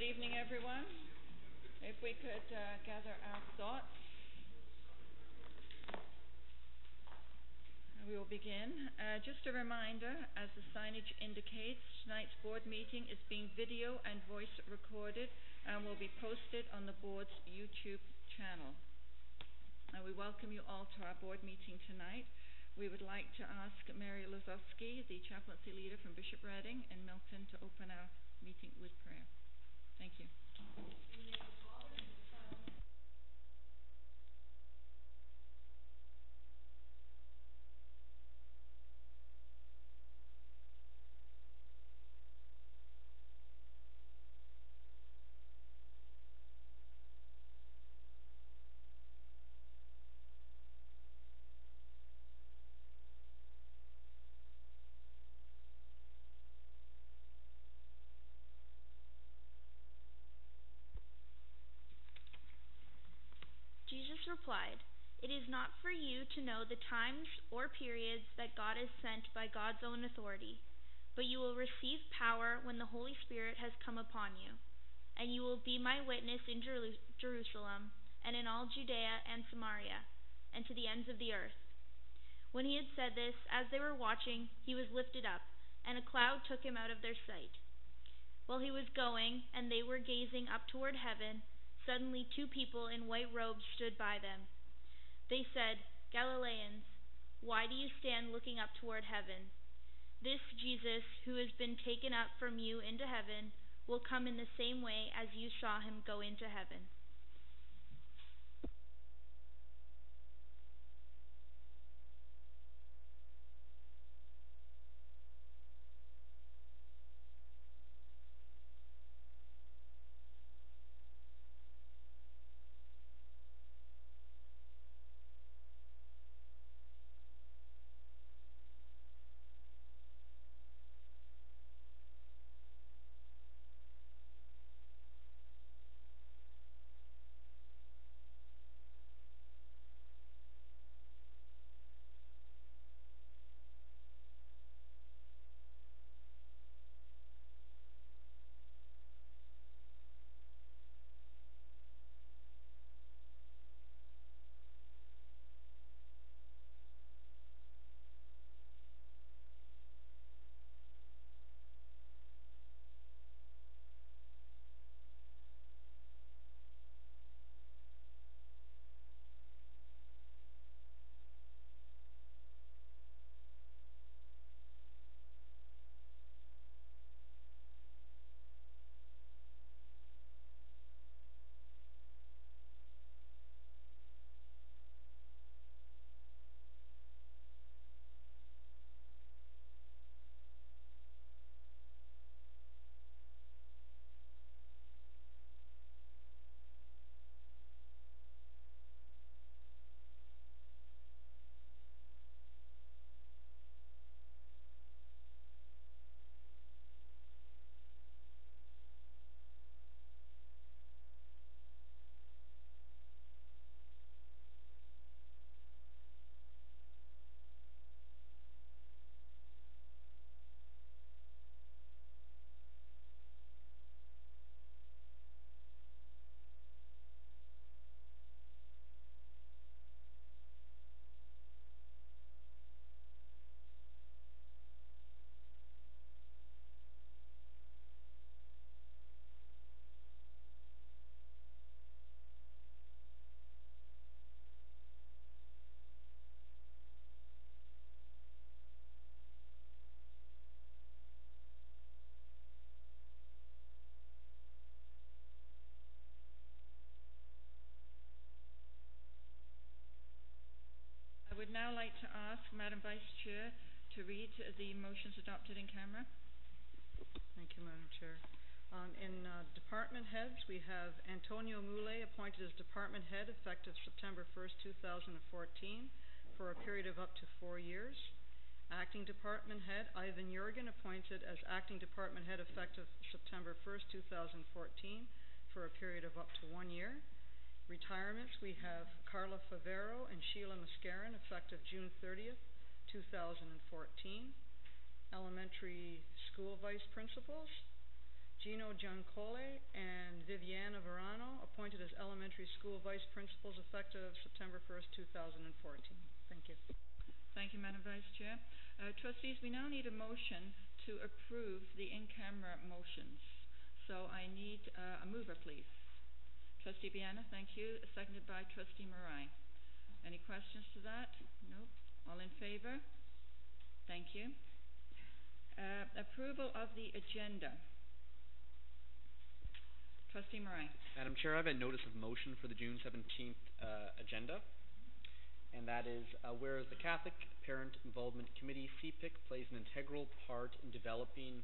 Good evening, everyone. If we could uh, gather our thoughts. We will begin. Uh, just a reminder, as the signage indicates, tonight's board meeting is being video and voice recorded and will be posted on the board's YouTube channel. Uh, we welcome you all to our board meeting tonight. We would like to ask Mary Lazowski, the chaplaincy leader from Bishop Reding in Milton, to open our meeting with prayer. Thank you. Replied, It is not for you to know the times or periods that God has sent by God's own authority, but you will receive power when the Holy Spirit has come upon you, and you will be my witness in Jerusalem and in all Judea and Samaria, and to the ends of the earth. When he had said this, as they were watching, he was lifted up, and a cloud took him out of their sight. While he was going, and they were gazing up toward heaven, Suddenly two people in white robes stood by them. They said, Galileans, why do you stand looking up toward heaven? This Jesus, who has been taken up from you into heaven, will come in the same way as you saw him go into heaven. Now like to ask Madam Vice Chair to read the motions adopted in camera. Thank you, Madam Chair. Um, in uh, department heads, we have Antonio Mule appointed as department head effective September 1st, 2014, for a period of up to four years. Acting department head Ivan Jurgen appointed as acting department head effective September 1st, 2014, for a period of up to one year. Retirements, we have Carla Favero and Sheila Mascarin, effective June 30th, 2014. Elementary school vice principals, Gino Giancole and Viviana Verano, appointed as elementary school vice principals effective September first, two thousand and fourteen. Thank you. Thank you, Madam Vice Chair. Uh, trustees, we now need a motion to approve the in-camera motions. So I need uh, a mover, please. Trustee Biana, thank you, seconded by Trustee Marai. Any questions to that? Nope. All in favor? Thank you. Uh, approval of the agenda. Trustee Marai. Madam Chair, I have a notice of motion for the June 17th uh, agenda, and that is uh, whereas the Catholic Parent Involvement Committee, CPIC, plays an integral part in developing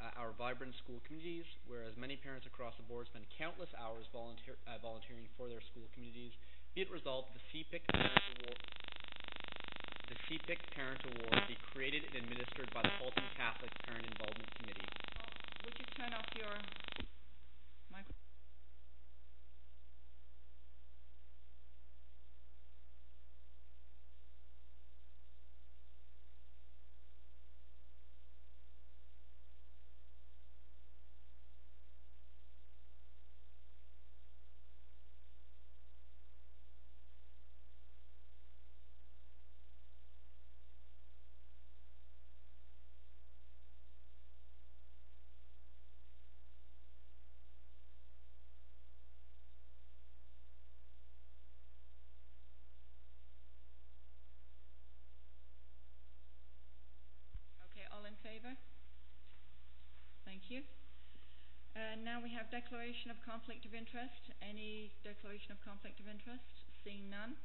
uh, our vibrant school communities, whereas many parents across the board spend countless hours volunteer, uh, volunteering for their school communities, be it resolved the CPIC Parent Award. The CPIC Parent Award be created and administered by the Halton Catholic Parent Involvement Committee. Would you turn off your microphone? Okay, all in favor? Thank you. And now we have declaration of conflict of interest. Any declaration of conflict of interest? Seeing none,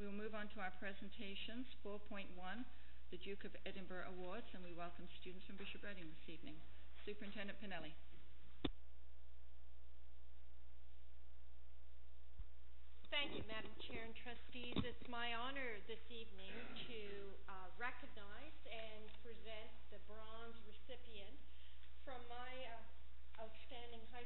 we will move on to our presentations. Four point one, the Duke of Edinburgh Awards, and we welcome students from Bishop Reding this evening. Superintendent Pinelli. Thank you, Madam Chair and trustees. It's my honor this evening to uh, recognize and present the bronze recipient from my uh, outstanding high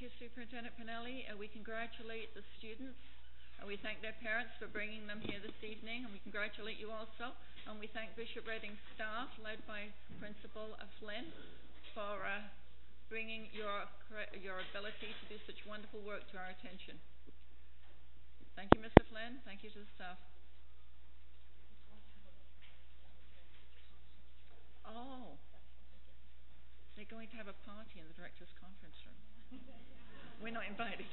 Thank you, Superintendent Pinelli. Uh, we congratulate the students. Uh, we thank their parents for bringing them here this evening, and we congratulate you also. And we thank Bishop Reding staff, led by Principal Flynn, for uh, bringing your your ability to do such wonderful work to our attention. Thank you, Mr. Flynn. Thank you to the staff. Oh. They're going to have a party in the director's conference. We're not invited.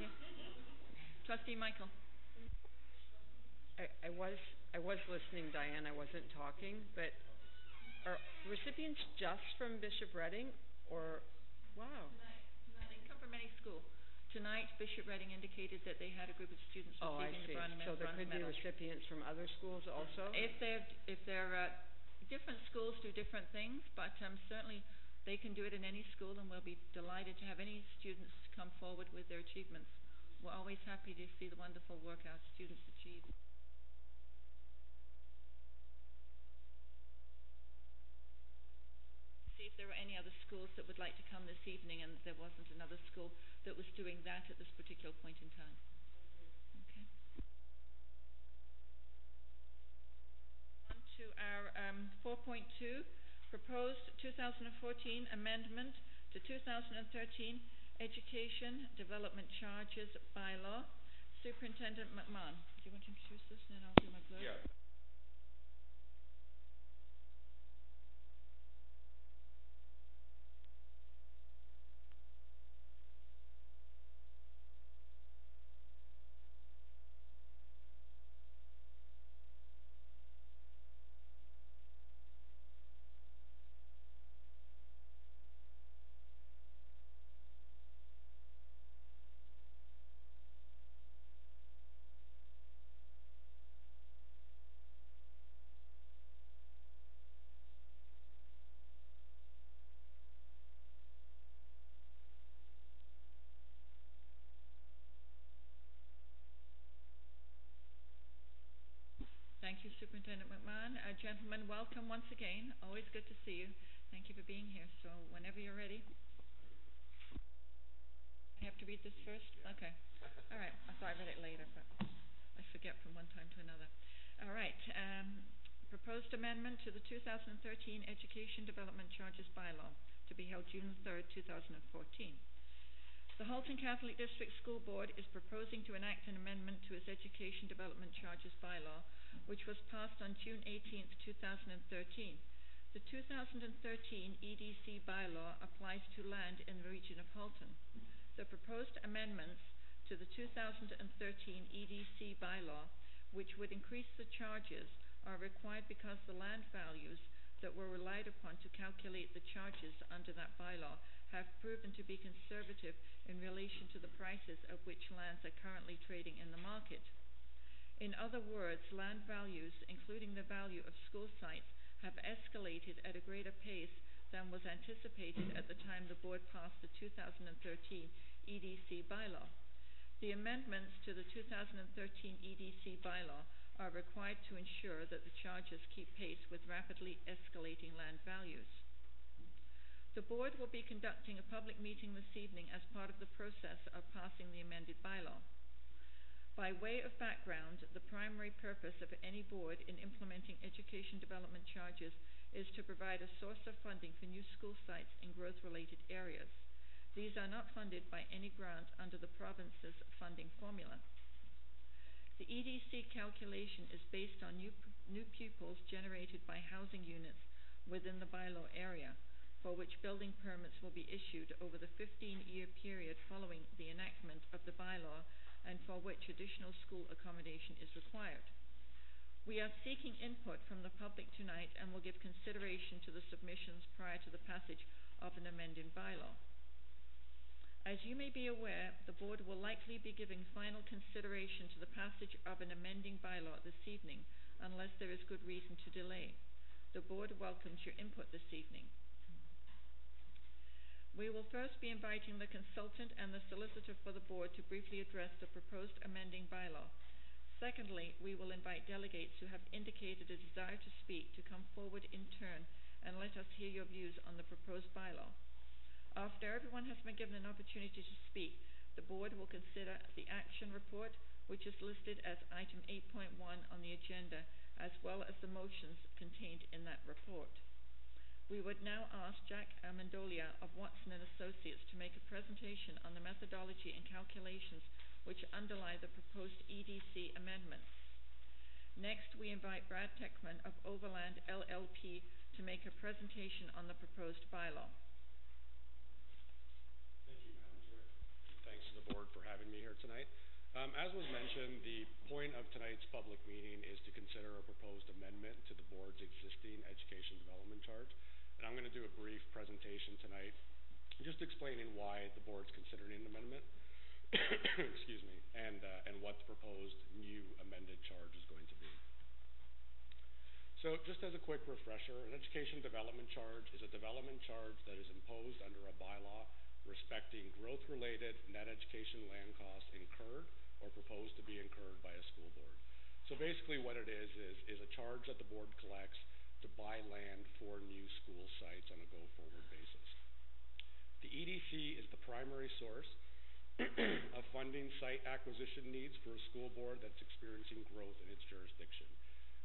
Yeah. Trustee Michael. I, I was I was listening, Diane. I wasn't talking, but are recipients just from Bishop Reding, or wow? Tonight, tonight, they come from any school. Tonight, Bishop Reding indicated that they had a group of students Oh, I receiving see. the Brown So there Bronze could be recipients from other schools also. If they're, if they're, uh, different schools do different things, but, um, certainly they can do it in any school and we'll be delighted to have any students come forward with their achievements. We're always happy to see the wonderful work our students achieve. See if there are any other schools that would like to come this evening and there wasn't another school that was doing that at this particular point in time. Okay. On to our um, 4.2, proposed 2014 amendment to 2013 Education Development Charges Bylaw. Superintendent McMahon, do you want to introduce this and then I'll do my blurb? Yeah. Thank you, Superintendent McMahon. Uh, gentlemen, welcome once again. Always good to see you. Thank you for being here. So whenever you're ready. I have to read this first? Okay. All right. I thought I read it later, but I forget from one time to another. All right. Um, proposed amendment to the 2013 Education Development Charges Bylaw to be held June 3rd, 2014. The Halton Catholic District School Board is proposing to enact an amendment to its Education Development Charges Bylaw, which was passed on June 18th, 2013. The 2013 EDC bylaw applies to land in the region of Halton. The proposed amendments to the 2013 EDC bylaw, which would increase the charges, are required because the land values that were relied upon to calculate the charges under that bylaw have proven to be conservative in relation to the prices at which lands are currently trading in the market. In other words, land values, including the value of school sites, have escalated at a greater pace than was anticipated at the time the board passed the 2013 EDC bylaw. The amendments to the 2013 EDC bylaw are required to ensure that the charges keep pace with rapidly escalating land values. The board will be conducting a public meeting this evening as part of the process of passing the amended bylaw. By way of background, the primary purpose of any board in implementing education development charges is to provide a source of funding for new school sites in growth-related areas. These are not funded by any grant under the province's funding formula. The EDC calculation is based on new, new pupils generated by housing units within the bylaw area, for which building permits will be issued over the 15-year period following the enactment of the bylaw and for which additional school accommodation is required. We are seeking input from the public tonight and will give consideration to the submissions prior to the passage of an amending bylaw. As you may be aware, the board will likely be giving final consideration to the passage of an amending bylaw this evening unless there is good reason to delay. The board welcomes your input this evening. We will first be inviting the consultant and the solicitor for the board to briefly address the proposed amending bylaw. Secondly, we will invite delegates who have indicated a desire to speak to come forward in turn and let us hear your views on the proposed bylaw. After everyone has been given an opportunity to speak, the board will consider the action report, which is listed as item eight point one on the agenda, as well as the motions contained in that report. We would now ask Jack Amendolia of Watson and Associates to make a presentation on the methodology and calculations which underlie the proposed EDC amendments. Next, we invite Brad Teichman of Overland LLP to make a presentation on the proposed bylaw. Thank you, Madam Chair. Thanks to the board for having me here tonight. Um, as was mentioned, the point of tonight's public meeting is to consider a proposed amendment to the board's existing education development charge. And I'm going to do a brief presentation tonight, just explaining why the board's considering an amendment. Excuse me, and uh, and what the proposed new amended charge is going to be. So, just as a quick refresher, an education development charge is a development charge that is imposed under a bylaw respecting growth-related net education land costs incurred or proposed to be incurred by a school board. So basically what it is, is, is a charge that the board collects to buy land for new school sites on a go-forward basis. The EDC is the primary source of funding site acquisition needs for a school board that's experiencing growth in its jurisdiction.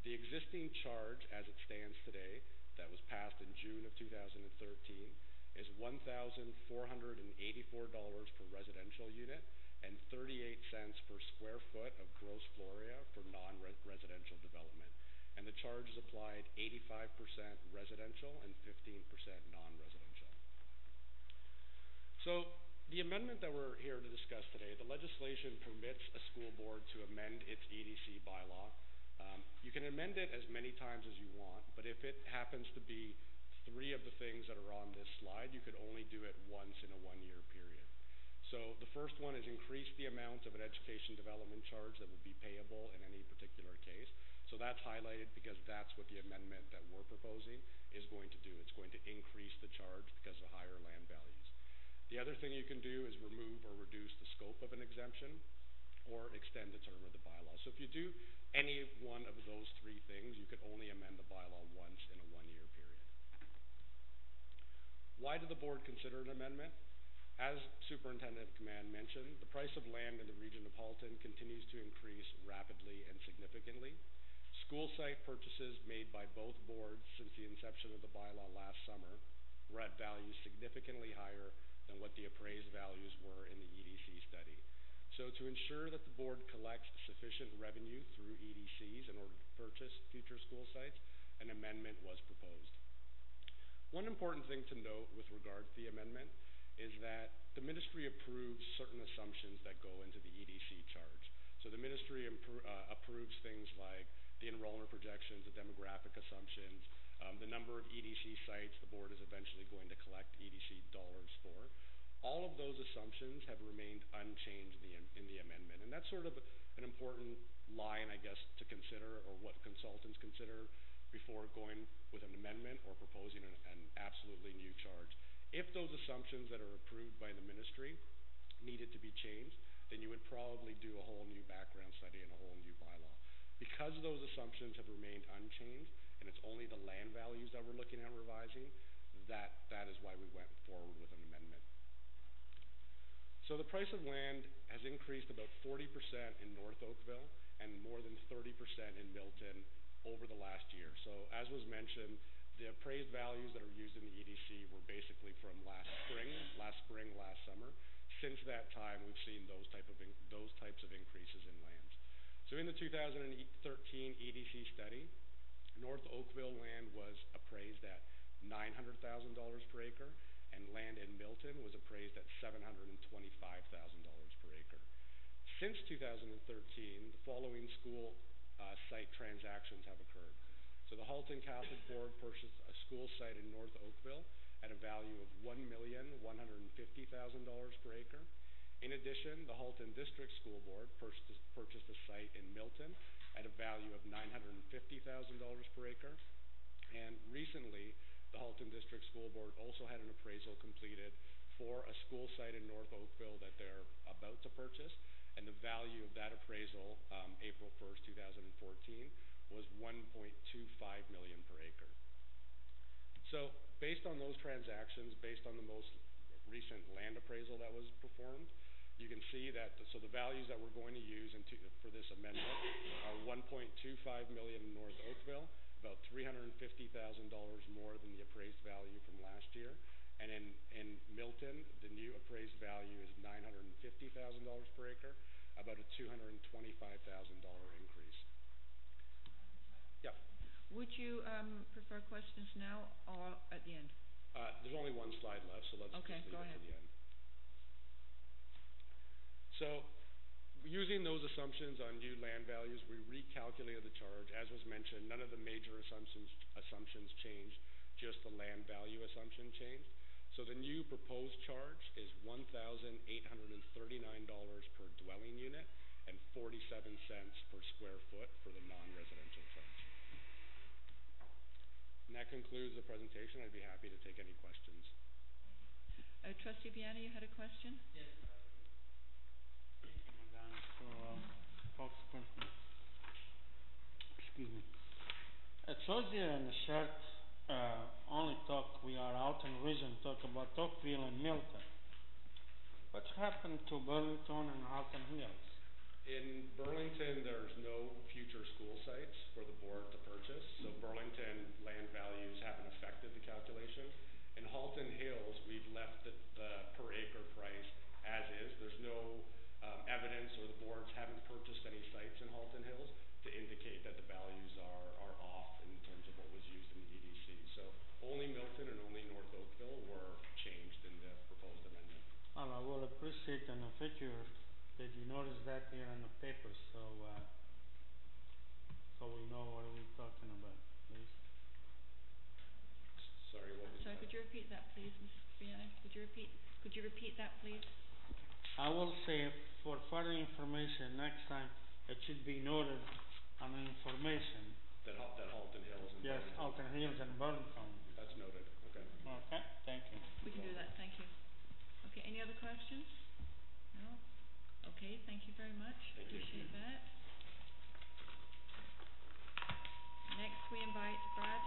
The existing charge, as it stands today, that was passed in June of 2013, is $1,484 per residential unit and 38 cents per square foot of gross floor area for non-residential development. And the charge is applied 85% residential and 15% non-residential. So the amendment that we're here to discuss today, the legislation permits a school board to amend its EDC bylaw. Um, you can amend it as many times as you want, but if it happens to be three of the things that are on this slide, you could only do it once in a one-year period. So the first one is increase the amount of an education development charge that would be payable in any particular case. So that's highlighted because that's what the amendment that we're proposing is going to do. It's going to increase the charge because of higher land values. The other thing you can do is remove or reduce the scope of an exemption or extend the term of the bylaw. So if you do any one of those three things, you could only amend the bylaw once in a one-year period. Why did the board consider an amendment? As Superintendent McMahon mentioned, the price of land in the region of Halton continues to increase rapidly and significantly. School site purchases made by both boards since the inception of the bylaw last summer were at values significantly higher than what the appraised values were in the EDC study. So to ensure that the board collects sufficient revenue through EDCs in order to purchase future school sites, an amendment was proposed. One important thing to note with regard to the amendment is that the ministry approves certain assumptions that go into the EDC charge. So the ministry uh, approves things like the enrollment projections, the demographic assumptions, um, the number of EDC sites the board is eventually going to collect EDC dollars for. All of those assumptions have remained unchanged in the, in the amendment. And that's sort of an important line, I guess, to consider or what consultants consider before going with an amendment or proposing an, an absolutely new charge. If those assumptions that are approved by the ministry needed to be changed, then you would probably do a whole new background study and a whole new bylaw. Because those assumptions have remained unchanged, and it's only the land values that we're looking at revising, that, that is why we went forward with an amendment. So the price of land has increased about 40% in North Oakville and more than 30% in Milton over the last year. So as was mentioned, the appraised values that are used in the EDC were basically from last spring, last spring, last summer. Since that time, we've seen those type of those types of increases in lands. So in the 2013 EDC study, North Oakville land was appraised at $900,000 per acre, and land in Milton was appraised at $725,000 per acre. Since 2013, the following school uh, site transactions have occurred. So the Halton Catholic Board purchased a school site in North Oakville at a value of $1,150,000 per acre. In addition, the Halton District School Board purchased, a site in Milton at a value of $950,000 per acre. And recently, the Halton District School Board also had an appraisal completed for a school site in North Oakville that they're about to purchase. And the value of that appraisal, um, April 1st, 2014, was 1.25 million per acre. So based on those transactions, based on the most recent land appraisal that was performed. You can see that, so the values that we're going to use into, for this amendment are one point two five million in North Oakville, about three hundred and fifty thousand dollars more than the appraised value from last year. And in, in Milton, the new appraised value is nine hundred and fifty thousand dollars per acre, about a two hundred and twenty-five thousand dollar increase. Yep, Would you, um, prefer questions now or at the end? uh, there's only one slide left, so let's just leave go it ahead. to the end. So, using those assumptions on new land values, we recalculated the charge. As was mentioned, none of the major assumptions, assumptions changed, just the land value assumption changed. So the new proposed charge is one thousand eight hundred and thirty-nine dollars per dwelling unit and forty-seven cents per square foot for the non-residential charge. And that concludes the presentation. I'd be happy to take any questions. Uh, trustee Bianna, you had a question? Yes, thank you, Excuse me. It shows here in the chart, uh, only talk, we are out in region, talk about Oakville and Milton. What happened to Burlington and Halton Hills? In Burlington, there's no future school sites for the board to purchase, so Burlington land values haven't affected the calculation. In Halton Hills, we've left the, the per acre price as is. There's no, evidence or the boards haven't purchased any sites in Halton Hills to indicate that the values are, are off in terms of what was used in the EDC. So only Milton and only North Oakville were changed in the proposed amendment. Well, I will appreciate in the future that you notice that here in the paper, so, uh, so we know what we're talking about, please. Sorry, what was Sorry, that? could you repeat that, please, Mrs. Bianna? Could you repeat, could you repeat that, please? I will say for further information, next time, it should be noted on the information. That Hal- that Halton Hills and Yes, Burlington. Alton Hills and Burlington. That's noted, okay. Okay, thank you. We can do that, thank you. Okay, any other questions? No? Okay, thank you very much, Thank you. appreciate that. Next, we invite Brad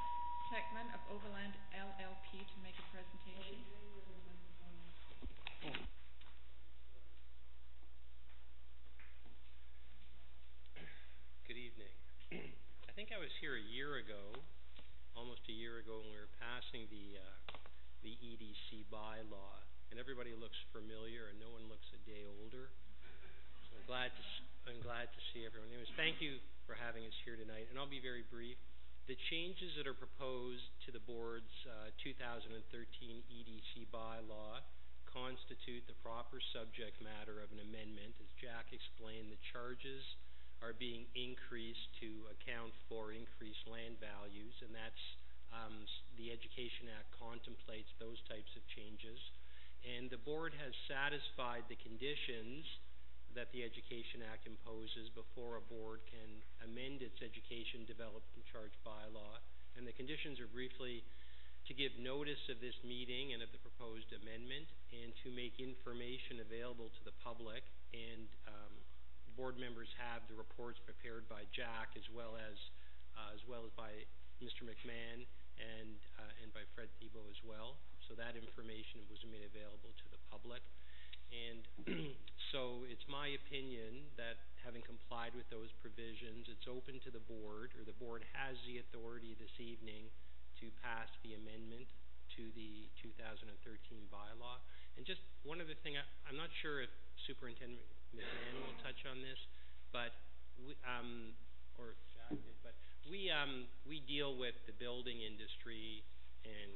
Teichman of Overland LLP to make a presentation. Good evening. I think I was here a year ago, almost a year ago, when we were passing the, uh, the EDC bylaw, and everybody looks familiar and no one looks a day older. So I'm glad to, I'm glad to see everyone. Anyways, thank you for having us here tonight, and I'll be very brief. The changes that are proposed to the board's, uh, two thousand and thirteen EDC bylaw constitute the proper subject matter of an amendment. As Jack explained, the charges are being increased to account for increased land values, and that's, um, the Education Act contemplates those types of changes. And the board has satisfied the conditions that the Education Act imposes before a board can amend its education development charge bylaw. And the conditions are briefly to give notice of this meeting and of the proposed amendment, and to make information available to the public, and, um, board members have the reports prepared by Jack as well as, uh, as well as by Mr. McMahon and, uh, and by Fred Thibault as well. So that information was made available to the public. And so it's my opinion that having complied with those provisions, it's open to the board, or the board has the authority this evening to pass the amendment to the 2013 bylaw. And just one other thing, I, I'm not sure if Superintendent McMahon will touch on this, but we, um, or Jack but we, um, we deal with the building industry and,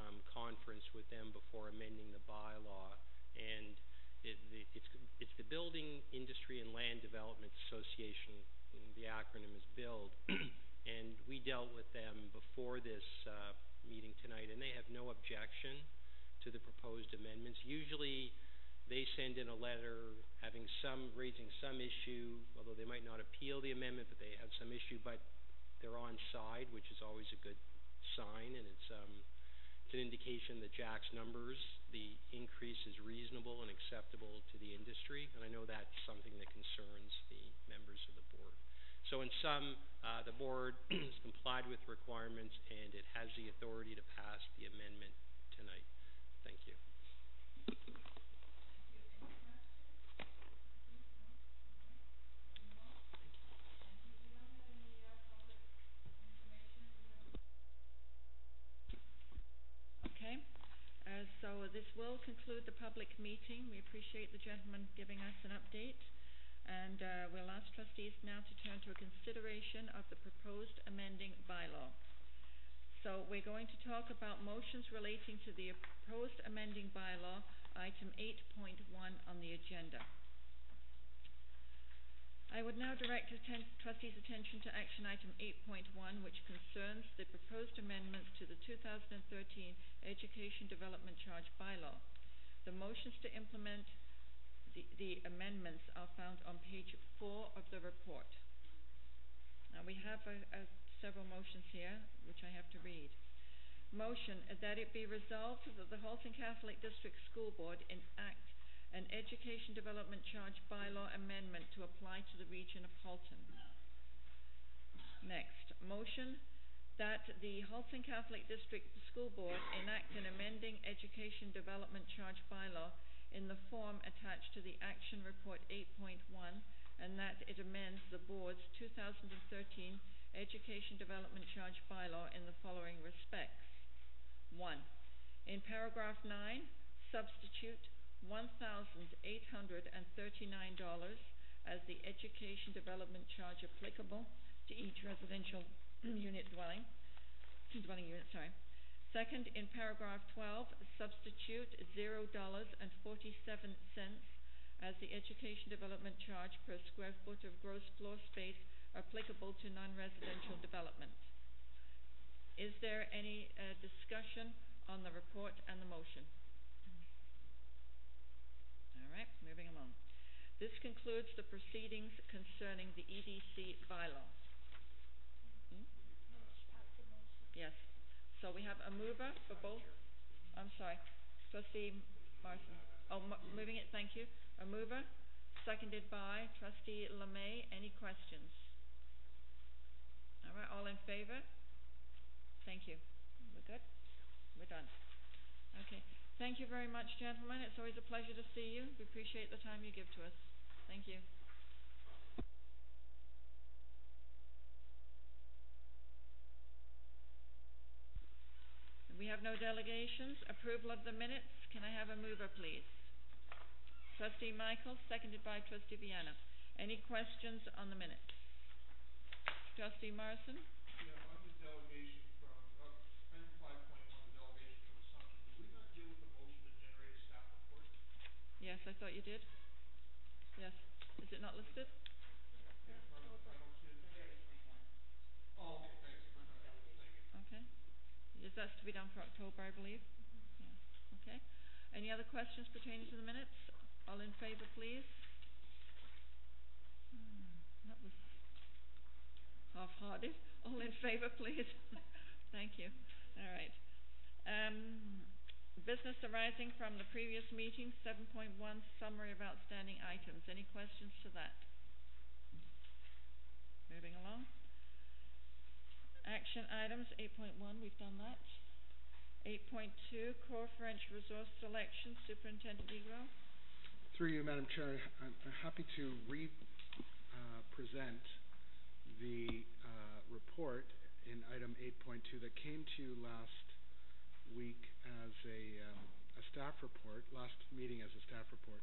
um, conference with them before amending the bylaw. And it, the, it's, it's the Building Industry and Land Development Association, the acronym is BUILD. and we dealt with them before this, uh, meeting tonight, and they have no objection to the proposed amendments. Usually, they send in a letter having some, raising some issue, although they might not appeal the amendment, but they have some issue, but they're on side, which is always a good sign, and it's, um, it's an indication that Jack's numbers, the increase is reasonable and acceptable to the industry, and I know that's something that concerns the members of the board. So in sum, uh, the board has complied with requirements, and it has the authority to pass the amendment tonight. Thank you. This will conclude the public meeting. We appreciate the gentleman giving us an update. And uh, we'll ask trustees now to turn to a consideration of the proposed amending bylaw. So we're going to talk about motions relating to the proposed amending bylaw, item 8.1 on the agenda. I would now direct atten- trustees' attention to action item 8.1, which concerns the proposed amendments to the 2013 Education Development Charge bylaw. The motions to implement the, the amendments are found on page four of the report. Now, we have a, a several motions here, which I have to read. Motion that it be resolved that the Halton Catholic District School Board enact an education development charge bylaw amendment to apply to the region of Halton. Next, motion that the Halton Catholic District School Board enact an amending education development charge bylaw in the form attached to the action report 8.1 and that it amends the board's 2013 education development charge bylaw in the following respects. 1. In paragraph 9, substitute $1,839 as the education development charge applicable to each residential unit dwelling, dwelling unit, sorry. Second, in paragraph 12, substitute $0.47 as the education development charge per square foot of gross floor space applicable to non-residential development. Is there any uh, discussion on the report and the motion? Right, moving along. This concludes the proceedings concerning the EDC bylaw. Hmm? Yes. So we have a mover for both, I'm sorry, trustee Marson. Oh, mo- moving it, thank you. A mover, seconded by trustee Lemay. Any questions? All right, all in favor? Thank you. We're good? We're done. Okay. Thank you very much, gentlemen. It's always a pleasure to see you. We appreciate the time you give to us. Thank you. We have no delegations. Approval of the minutes. Can I have a mover, please? Trustee Michael, seconded by trustee Viana. Any questions on the minutes? Trustee Morrison? Yeah, on the delegation from, uh, item five point one, the delegation from Assumption, did we not deal with the motion to generate a staff report? Yes, I thought you did. Yes. Is it not listed? Okay, thank you. All right, thank you. Okay. Is that to be done for October, I believe? Yeah. Okay. Any other questions pertaining to the minutes? All in favor, please? Hmm, that was half-hearted. All in favor, please? Thank you. All right. Um, business arising from the previous meeting, seven point one, summary of outstanding items. Any questions to that? Moving along. Action items, eight point one, we've done that. Eight point two, core French resource selection, Superintendent Negro. Through you, Madam Chair, I'm happy to re-present the uh, report in item 8.2 that came to you last week as a um, a staff report, last meeting as a staff report,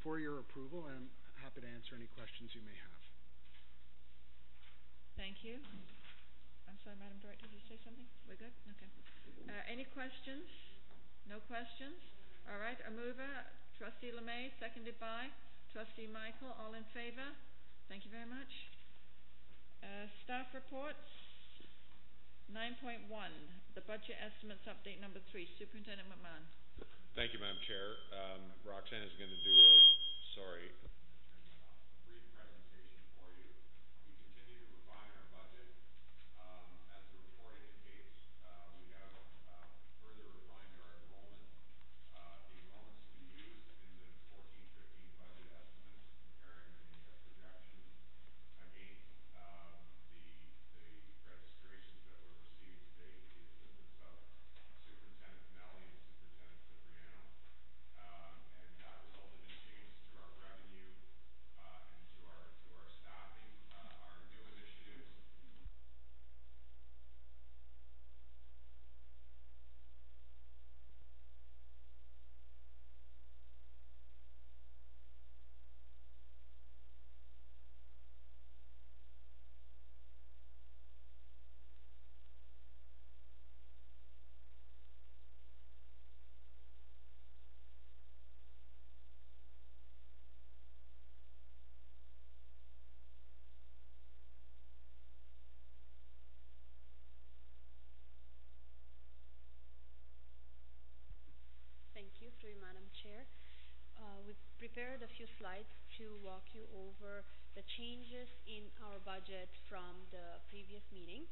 for your approval, and I'm happy to answer any questions you may have. Thank you. I'm sorry, Madam Director, did you say something? We're good? Okay. Uh, any questions? No questions? All right, a mover, trustee Lemay, seconded by trustee Michael. All in favor? Thank you very much. Uh, staff reports. Nine point one, the budget estimates update number three, Superintendent McMahon. Thank you, Madam Chair. Um, Roxanne is going to do a, sorry, brief presentation for you. We continue to refine our budget. Um, as the report indicates, uh, we have, uh, further refined our enrollment, uh, the enrollments to be used in the fourteen fifteen budget estimates, comparing the uh, projections against, um, the, the registrations that were received to date, with the assistance of Superintendent Pinelli and Superintendent Cipriano. Um, and that resulted in changes to our revenue prepared a few slides to walk you over the changes in our budget from the previous meeting.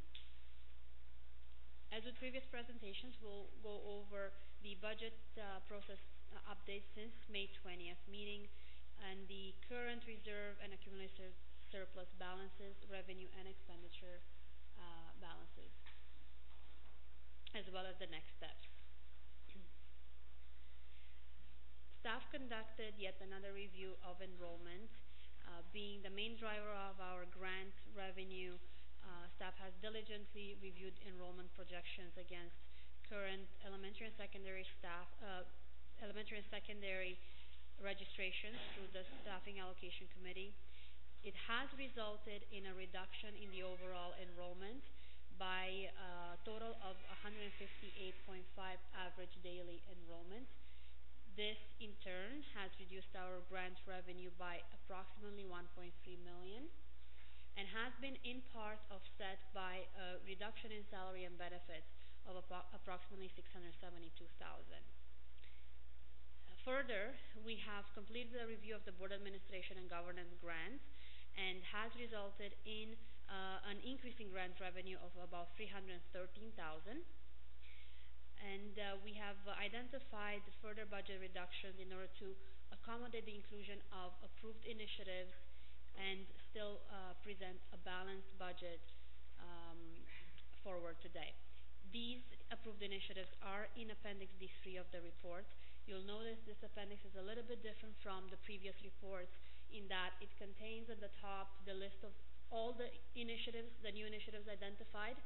As with previous presentations, we'll go over the budget uh, process uh, update since May 20th meeting and the current reserve and accumulated surplus balances, revenue and expenditure uh, balances, as well as the next steps. Staff conducted yet another review of enrollment. Uh, being the main driver of our grant revenue, uh, staff has diligently reviewed enrollment projections against current elementary and secondary staff, uh, elementary and secondary registrations through the Staffing Allocation Committee. It has resulted in a reduction in the overall enrollment by a total of 158.5 average daily enrollment this, in turn, has reduced our grant revenue by approximately 1.3 million and has been in part offset by a reduction in salary and benefits of approximately 672,000. Further, we have completed a review of the board administration and governance grants and has resulted in uh, an increase in grant revenue of about 313,000 and uh, we have identified further budget reductions in order to accommodate the inclusion of approved initiatives and still uh, present a balanced budget um, forward today. These approved initiatives are in Appendix D3 of the report. You'll notice this appendix is a little bit different from the previous reports in that it contains at the top the list of all the initiatives, the new initiatives identified,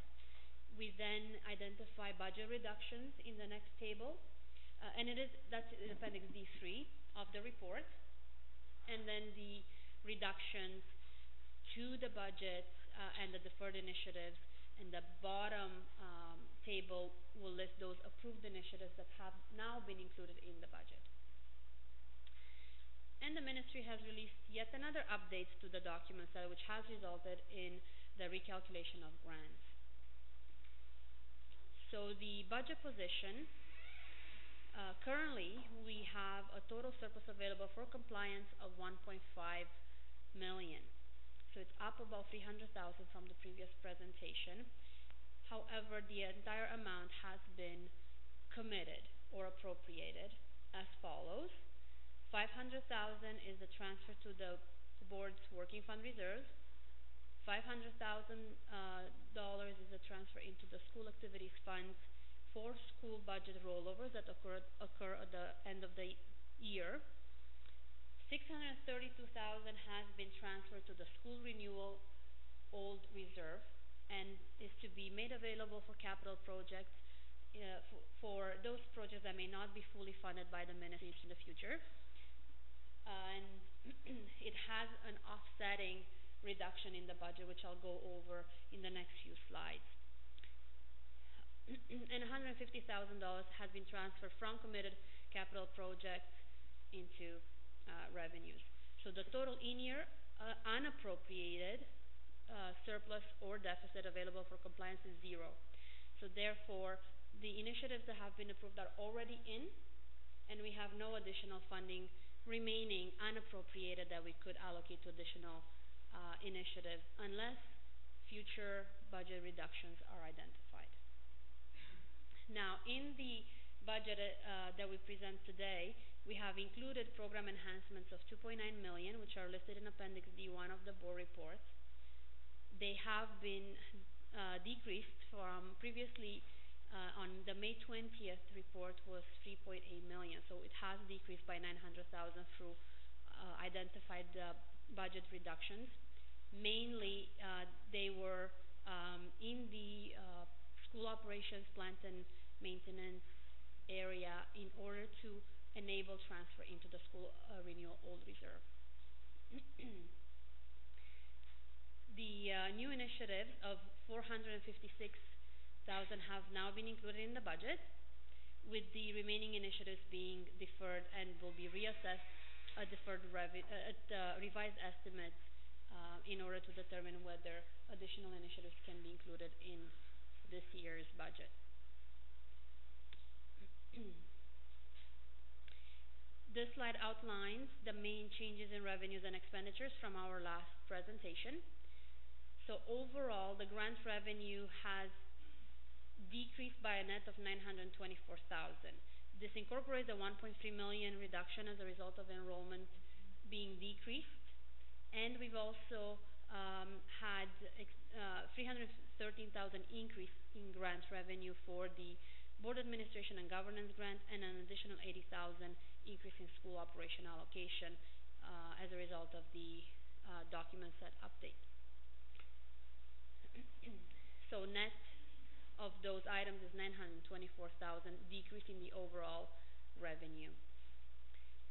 we then identify budget reductions in the next table, uh, and it is that's in Appendix D3 of the report, and then the reductions to the budget uh, and the deferred initiatives. And the bottom um, table will list those approved initiatives that have now been included in the budget. And the ministry has released yet another update to the document set, which has resulted in the recalculation of grants. So the budget position, uh, currently we have a total surplus available for compliance of 1.5 million. So it's up about 300,000 from the previous presentation. However, the entire amount has been committed or appropriated as follows. 500,000 is the transfer to the board's working fund reserves. $500,000 uh, is a transfer into the school activities funds for school budget rollovers that occur, occur at the end of the year. 632,000 has been transferred to the school renewal old reserve and is to be made available for capital projects uh, for those projects that may not be fully funded by the ministries in the future. Uh, and it has an offsetting reduction in the budget, which I'll go over in the next few slides. and $150,000 has been transferred from committed capital projects into uh, revenues. So the total in-year uh, unappropriated uh, surplus or deficit available for compliance is zero. So therefore, the initiatives that have been approved are already in, and we have no additional funding remaining unappropriated that we could allocate to additional uh, initiatives unless future budget reductions are identified. Now, in the budget uh, that we present today, we have included program enhancements of 2.9 million, which are listed in Appendix D1 of the board report. They have been uh, decreased from previously uh, on the May 20th report was 3.8 million, so it has decreased by 900,000 through uh, identified uh, budget reductions. Mainly, uh, they were um, in the uh, school operations, plant and maintenance area in order to enable transfer into the school uh, renewal old reserve. the uh, new initiatives of 456,000 have now been included in the budget, with the remaining initiatives being deferred and will be reassessed at deferred revi- uh, revised estimates uh, in order to determine whether additional initiatives can be included in this year's budget. This slide outlines the main changes in revenues and expenditures from our last presentation. So overall, the grant revenue has decreased by a net of 924,000. This incorporates a 1.3 million reduction as a result of enrollment being decreased, and we've also um, had uh, 313,000 increase in grant revenue for the board administration and governance grant, and an additional 80,000 increase in school operation allocation uh, as a result of the uh, document set update. so net of those items is 924,000, decreasing the overall revenue.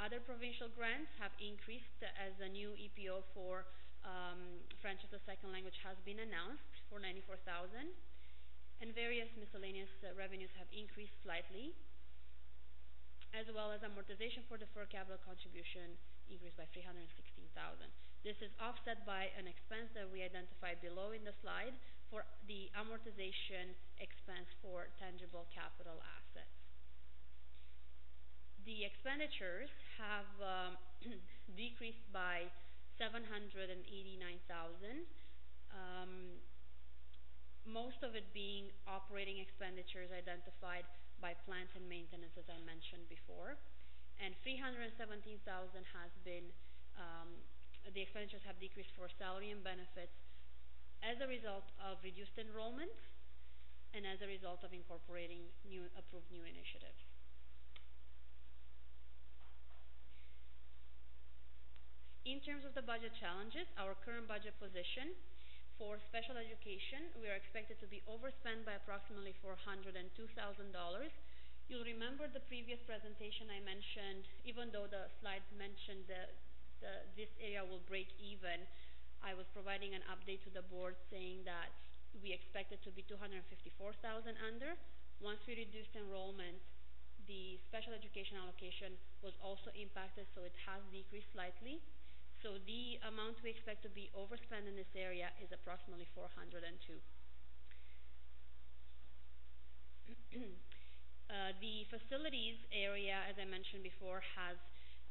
Other provincial grants have increased as a new EPO for um, French as a second language has been announced for 94,000, and various miscellaneous uh, revenues have increased slightly as well as amortization for deferred capital contribution increased by 316,000. This is offset by an expense that we identified below in the slide for the amortization expense for tangible capital assets. The expenditures have um, decreased by 789,000, um, most of it being operating expenditures identified by plant and maintenance, as I mentioned before. And 317,000 has been, um, the expenditures have decreased for salary and benefits as a result of reduced enrollment and as a result of incorporating new approved new initiatives. In terms of the budget challenges, our current budget position for special education, we are expected to be overspent by approximately $402,000. You'll remember the previous presentation I mentioned, even though the slide mentioned the, the, this area will break even, I was providing an update to the board saying that we expect it to be 254,000 under. Once we reduced enrollment, the special education allocation was also impacted, so it has decreased slightly. So the amount we expect to be overspent in this area is approximately 402. uh, the facilities area, as I mentioned before, has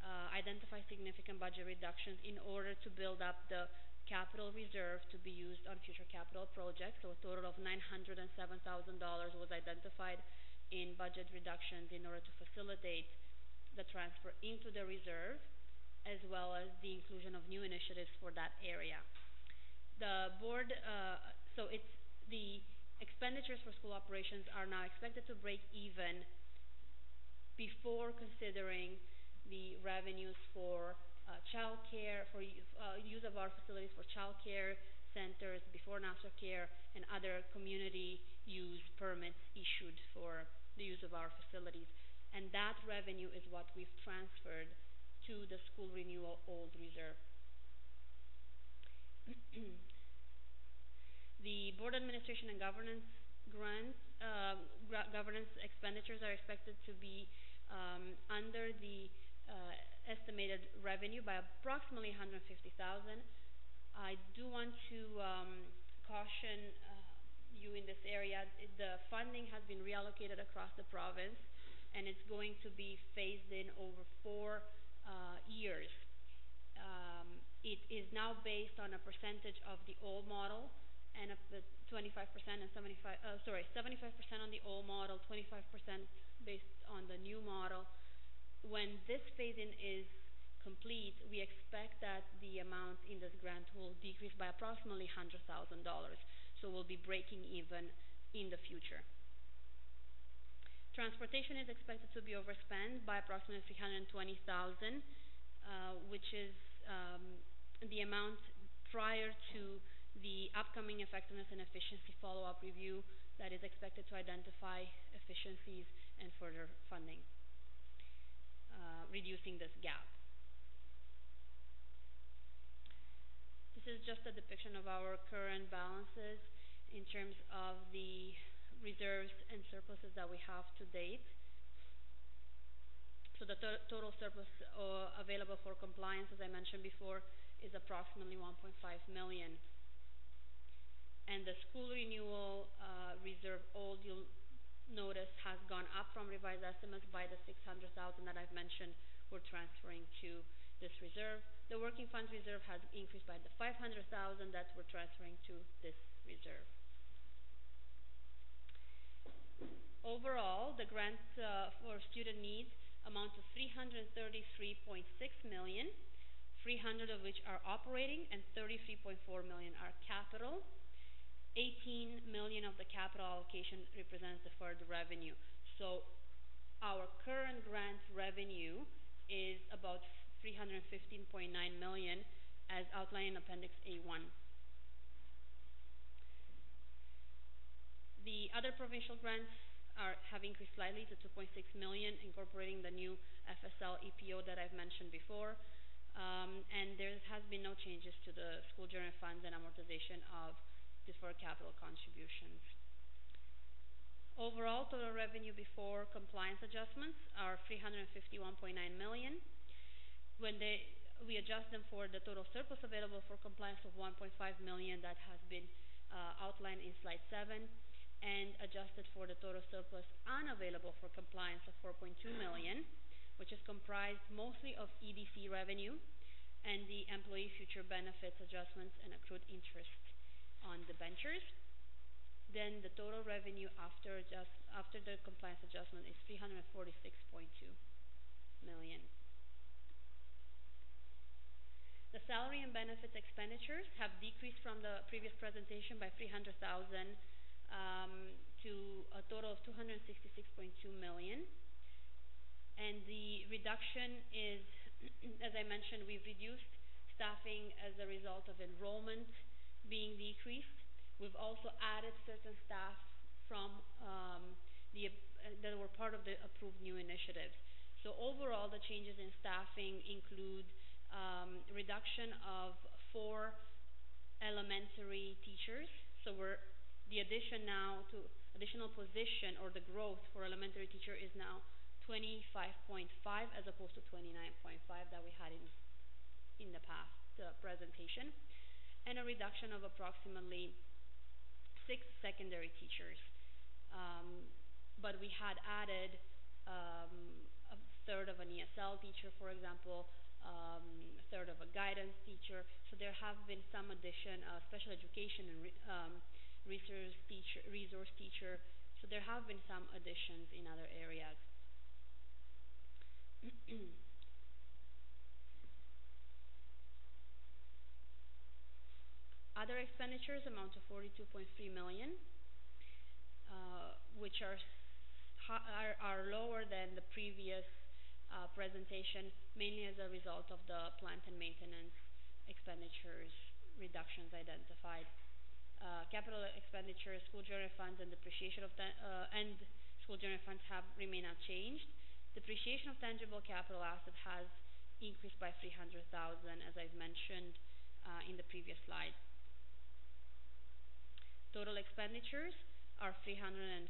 uh, identified significant budget reductions in order to build up the capital reserve to be used on future capital projects. So a total of $907,000 was identified in budget reductions in order to facilitate the transfer into the reserve as well as the inclusion of new initiatives for that area. The board, uh, so it's the expenditures for school operations are now expected to break even before considering the revenues for uh, child care, for uh, use of our facilities for child care centers, before and after care, and other community use permits issued for the use of our facilities. And that revenue is what we've transferred to the school renewal old reserve. the board administration and governance grants, uh, governance expenditures are expected to be um, under the estimated revenue by approximately 150,000. I do want to um, caution uh, you in this area. The funding has been reallocated across the province, and it's going to be phased in over four uh, years. Um, it is now based on a percentage of the old model and of the 25% and 75, uh, sorry, 75% on the old model, 25% based on the new model. When this phase-in is complete, we expect that the amount in this grant will decrease by approximately $100,000. So we'll be breaking even in the future. Transportation is expected to be overspent by approximately 320,000, uh, which is um, the amount prior to the upcoming effectiveness and efficiency follow-up review that is expected to identify efficiencies and further funding, reducing this gap. This is just a depiction of our current balances in terms of the reserves and surpluses that we have to date. So the to total surplus uh, available for compliance, as I mentioned before, is approximately 1.5 million. And the school renewal uh, reserve old, you'll notice, has gone up from revised estimates by the 600,000 that I've mentioned we're transferring to this reserve. The working funds reserve has increased by the five hundred thousand that we're transferring to this reserve. Overall, the grants uh, for student needs amount to 333.6 million, 300 of which are operating and thirty-three point four million are capital. Eighteen million of the capital allocation represents deferred revenue. So our current grant revenue is about 315.9 million as outlined in Appendix A1. The other provincial grants are, have increased slightly to 2.6 million, incorporating the new FSL EPO that I've mentioned before. Um, and there has been no changes to the school general funds and amortization of deferred capital contributions. Overall, total revenue before compliance adjustments are 351.9 million. When they, we adjust them for the total surplus available for compliance of 1.5 million that has been uh, outlined in slide 7 and adjusted for the total surplus unavailable for compliance of 4.2 million, which is comprised mostly of EDC revenue and the employee future benefits adjustments and accrued interest on the debentures then the total revenue after adjust after the compliance adjustment is 346.2 million. The salary and benefits expenditures have decreased from the previous presentation by 300,000 um, to a total of 266.2 million. And the reduction is, as I mentioned, we've reduced staffing as a result of enrollment being decreased We've also added certain staff from um, the uh, that were part of the approved new initiatives. So overall, the changes in staffing include um, reduction of four elementary teachers. So we're the addition now to additional position or the growth for elementary teacher is now 25.5 as opposed to 29.5 that we had in in the past uh, presentation, and a reduction of approximately six secondary teachers. Um, but we had added um, a third of an ESL teacher, for example, um, a third of a guidance teacher. So there have been some addition, uh, special education and re um, resource teacher, resource teacher. So there have been some additions in other areas. Other expenditures amount to 42.3 million, uh, which are, are, are lower than the previous uh, presentation, mainly as a result of the plant and maintenance expenditures reductions identified. Uh, capital expenditures, school general funds, and depreciation of uh, and school general funds have remained unchanged. Depreciation of tangible capital asset has increased by 300,000, as I've mentioned uh, in the previous slide. Total expenditures are 346.2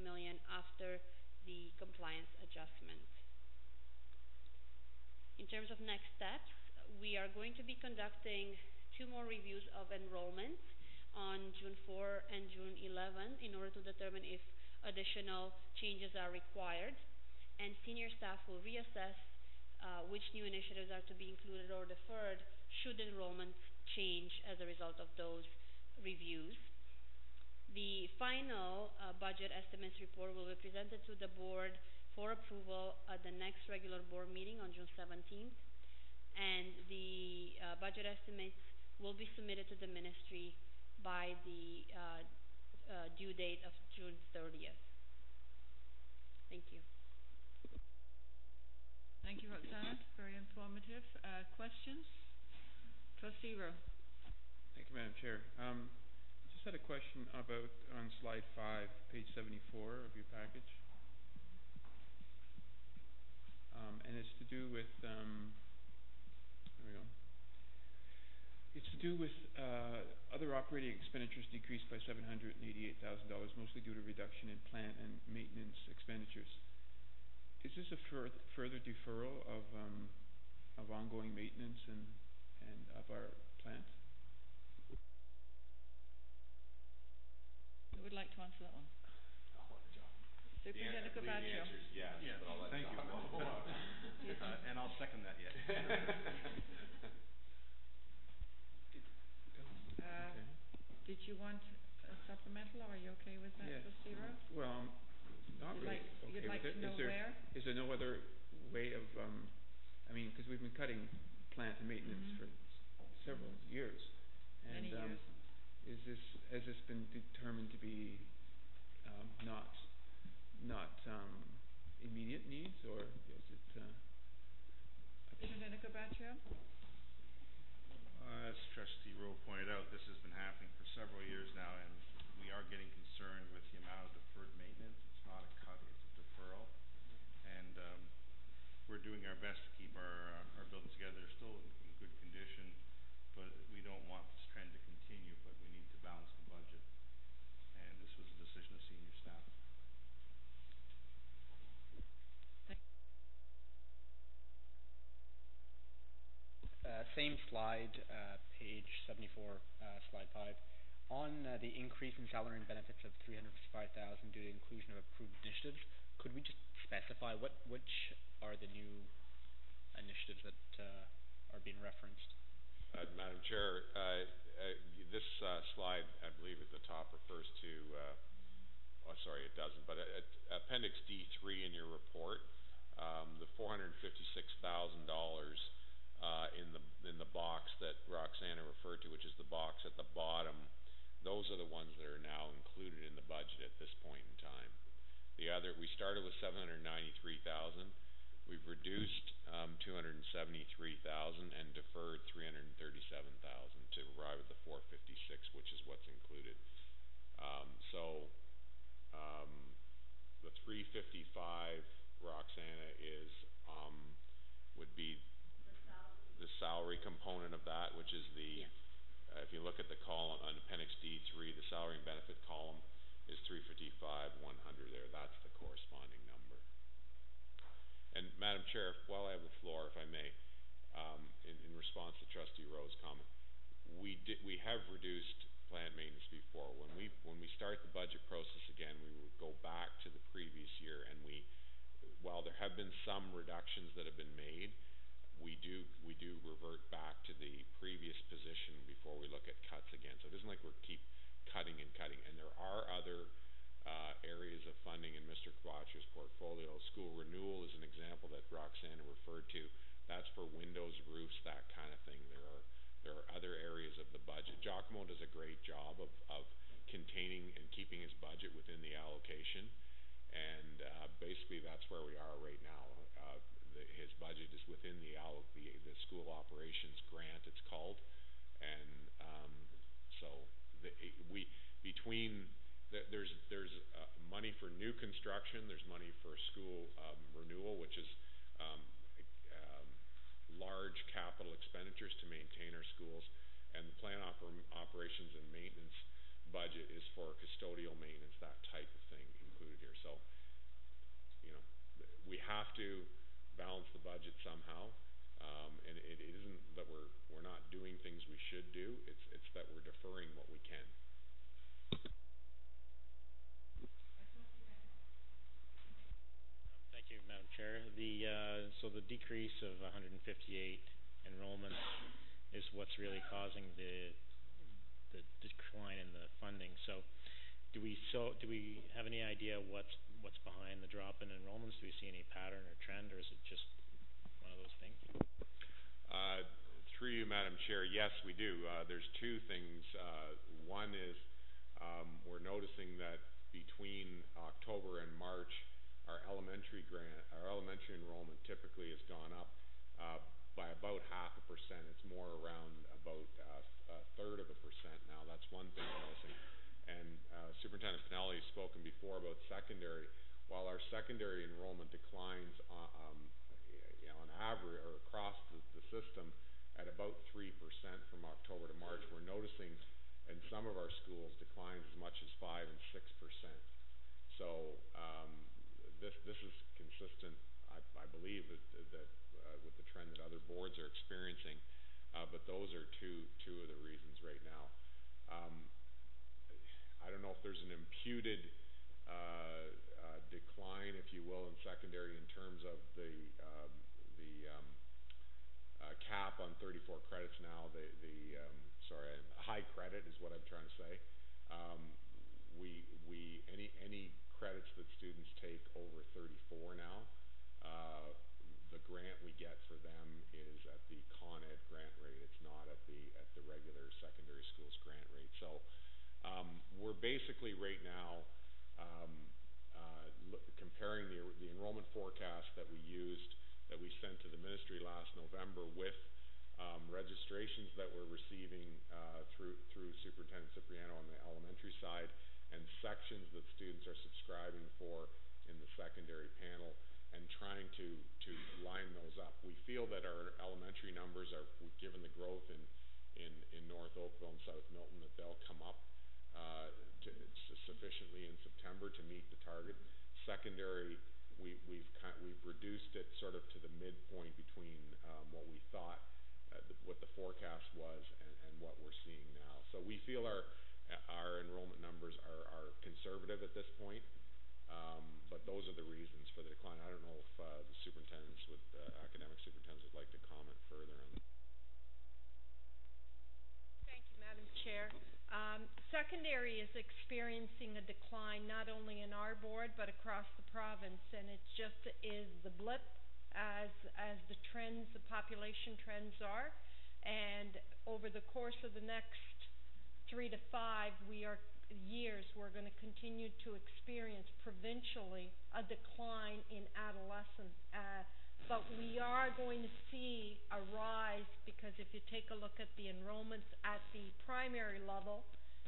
million after the compliance adjustment. In terms of next steps, we are going to be conducting two more reviews of enrollment on June 4 and June 11 in order to determine if additional changes are required. And senior staff will reassess uh, which new initiatives are to be included or deferred should enrollment change as a result of those reviews. The final uh, budget estimates report will be presented to the board for approval at the next regular board meeting on June 17th, and the uh, budget estimates will be submitted to the ministry by the uh, uh due date of June 30th. Thank you. Thank you, Roxana. Very informative. Uh, questions? Trustee Rowe. You, Madam Chair. Um, just had a question about on slide five, page 74 of your package. Um, and it's to do with, um, there we go. It's to do with uh, other operating expenditures decreased by $788,000, mostly due to reduction in plant and maintenance expenditures. Is this a fur further deferral of, um, of ongoing maintenance and, and of our plant? Who would like to answer that one? I'll let John. Superintendent the, Corbacio. the answer is yes, Yes. but I'll let Thank John you. go. Uh, and I'll second that, yes. Uh, did you want a supplemental, or are you okay with that, Yeah. trustee Rowe? Well, I'm not You'd really like- okay you'd with like it. to know Is there, where? is there no other way of, um, I mean, because we've been cutting plant and maintenance Mhm. for s- several years. And, Many um, years. Is this, has this been determined to be, um, not, not, um, immediate needs, or is it, uh, Superintendent Corbacio? Uh, as trustee Rowe pointed out, this has been happening for several years now, and we are getting concerned with the amount of deferred maintenance. It's not a cut, it's a deferral. And, um, we're doing our best to keep our, uh, our buildings together. They're still in, in good condition, but we don't want this trend to continue, but we need to balance the budget. And this was a decision of senior staff. Uh, same slide, uh, page seventy-four, uh, slide five. On, uh, the increase in salary and benefits of three hundred fifty-five thousand due to inclusion of approved initiatives, could we just specify what, which are the new initiatives that, are being referenced? Madam Chair, this slide, I believe at the top refers to, oh, sorry, it doesn't, but uh, uh, Appendix D3 in your report, um, the $456,000 uh, in the in the box that Roxana referred to, which is the box at the bottom, those are the ones that are now included in the budget at this point in time. The other, we started with 793,000. We've reduced um, 273,000 and deferred 337,000 to arrive at the 456, which is what's included. Um, so um, the 355, Roxana, is um, would be the salary component of that, which is the uh, if you look at the column on Appendix D3, the salary and benefit column is 355, 100 there. That's the corresponding number. And Madam Chair, while I have the floor, if I may, um, in, in response to Trustee Rowe's comment, we did we have reduced plant maintenance before. When we when we start the budget process again, we would go back to the previous year, and we, while there have been some reductions that have been made, we do we do revert back to the previous position before we look at cuts again. So it isn't like we keep cutting and cutting. And there are other uh, areas of funding in Mr. Corbacio's portfolio. School renewal is an example that Roxana referred to. That's for windows, roofs, that kind of thing. There are there are other areas of the budget. Giacomo does a great job of, of containing and keeping his budget within the allocation. And uh, basically, that's where we are right now. Uh, the, his budget is within the, the the school operations grant, it's called, and um, so the, we between the, there's there's uh, money for new construction, there's money for school um, renewal, which is um, um, large capital expenditures to maintain our schools, and the plant oper- operations and maintenance budget is for custodial maintenance, that type of thing included here. So, you know, we have to balance the budget somehow. Um, and it, it isn't that we're we're not doing things we should do. It's it's that we're deferring what we can. Thank you, Madam Chair. The, uh, so the decrease of 158 enrollments is what's really causing the, the decline in the funding. So do we, so, do we have any idea what's, what's behind the drop in enrollments? Do we see any pattern or trend, or is it just one of those things? Uh, through you, Madam Chair, yes, we do. Uh, there's two things. Uh, one is um, we're noticing that between October and March, our elementary grant, our elementary enrollment typically has gone up uh, by about half a percent. It's more around about uh, a third of a percent now. That's one thing we're noticing. And uh, Superintendent Pinelli has spoken before about secondary. While our secondary enrollment declines, uh, um, you know, on average or across the, the system at about three percent from October to March, we're noticing in some of our schools declines as much as five and six percent. So um, this this is consistent, I, I believe, that, that uh, with the trend that other boards are experiencing. Uh, but those are two two of the reasons right now. Um, I don't know if there's an imputed uh, uh, decline, if you will, in secondary in terms of the um, um, uh, cap on 34 credits now. The the um, sorry, high credit is what I'm trying to say. We we any any credits that students take over 34 now. The grant we get for them is at the Con Ed grant rate. It's not at the at the regular secondary schools grant rate. Um, we're basically right now um, uh, comparing the enrollment forecast that we used that we sent to the ministry last November with um, registrations that we're receiving uh, through Superintendent Cipriano on the elementary side and sections that students are subscribing for in the secondary panel and trying to line those up. We feel that our elementary numbers are, given the growth in North Oakville and South Milton, that they'll come up sufficiently in September to meet the target. Secondary, we, we've reduced it sort of to the midpoint between um, what we thought, uh, what the forecast was, and, what we're seeing now. So we feel our our enrollment numbers are, conservative at this point. Um, but those are the reasons for the decline. I don't know if uh, the uh, academic superintendents would like to comment further on that. Thank you, Madam Chair. Um, secondary is experiencing a decline not only in our board but across the province, and it just is the blip as as the trends, the population trends are, and over the course of the next three to five, we are years, we're going to continue to experience provincially a decline in adolescent. Uh, but we are going to see a rise because if you take a look at the enrollments at the primary level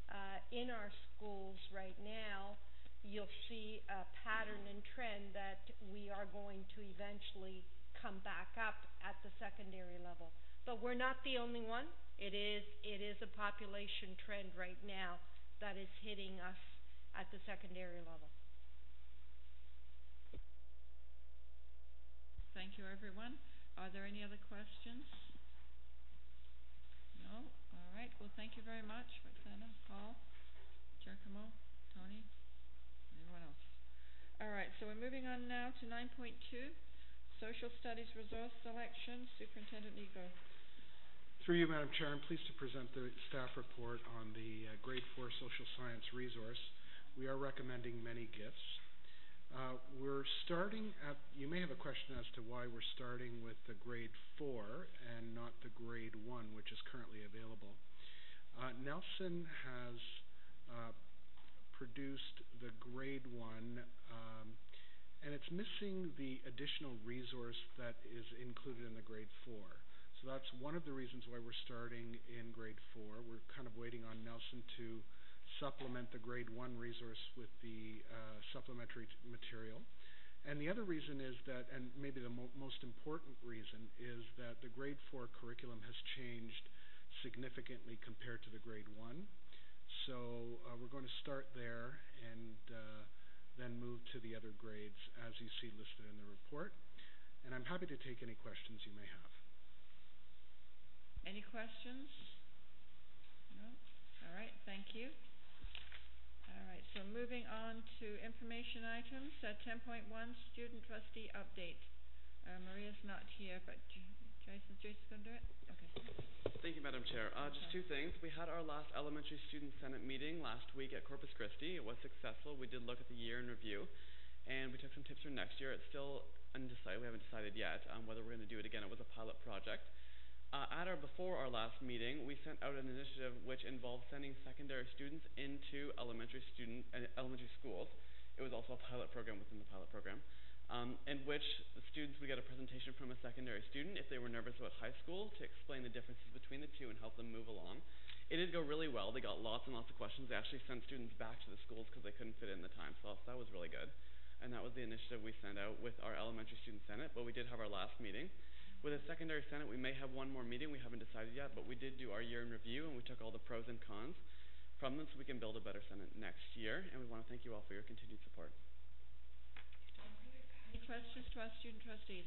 uh, in our schools right now, you'll see a pattern and trend that we are going to eventually come back up at the secondary level. But we're not the only one. It is it is a population trend right now that is hitting us at the secondary level. Thank you, everyone. Are there any other questions? No? All right. Well, thank you very much, Roxana, Paul, Giacomo, Tony, everyone else. All right. So we're moving on now to 9.2, Social Studies Resource Selection, Superintendent Ego. Through you, Madam Chair, I'm pleased to present the staff report on the uh, Grade 4 Social Science Resource. We are recommending many gifts. Uh, we're starting at, you may have a question as to why we're starting with the Grade 4 and not the Grade 1, which is currently available. Uh, Nelson has uh, produced the Grade 1, um, and it's missing the additional resource that is included in the Grade 4. So that's one of the reasons why we're starting in grade four. We're kind of waiting on Nelson to supplement the grade one resource with the uh, supplementary material. And the other reason is that, and maybe the mo- most important reason, is that the grade four curriculum has changed significantly compared to the grade one. So uh, we're going to start there and uh, then move to the other grades as you see listed in the report. And I'm happy to take any questions you may have. Any questions? No? All right, thank you. So moving on to information items, uh, ten point one, student trustee update. Uh, Maria's not here, but J- Jason, Jason's gonna do it? Okay. Thank you, Madam Chair. Uh, just two things. We had our last elementary student senate meeting last week at Corpus Christi. It was successful. We did look at the year in review, and we took some tips for next year. It's still undecided. We haven't decided yet um, whether we're going to do it again. It was a pilot project. Uh, at or before our last meeting, we sent out an initiative which involved sending secondary students into elementary student uh, elementary schools. It was also a pilot program within the pilot program, um, in which the students would get a presentation from a secondary student if they were nervous about high school to explain the differences between the two and help them move along. It did go really well. They got lots and lots of questions. They actually sent students back to the schools because they couldn't fit in the time, so that was really good. And that was the initiative we sent out with our elementary student senate. But we did have our last meeting. With a secondary senate, we may have one more meeting. We haven't decided yet, but we did do our year in review and we took all the pros and cons from them so we can build a better senate next year. And we want to thank you all for your continued support. Any questions to our student trustees?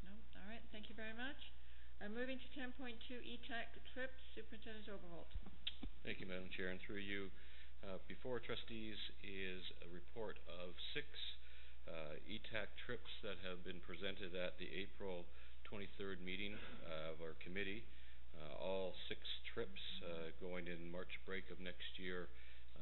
No? All right, thank you very much. Uh, moving to ten point two, ETAC trips, Superintendent Overholt. Thank you, Madam Chair, and through you, uh, before trustees is a report of six uh, ETAC trips that have been presented at the April 23rd meeting uh, of our committee. Uh, all six trips uh, going in March break of next year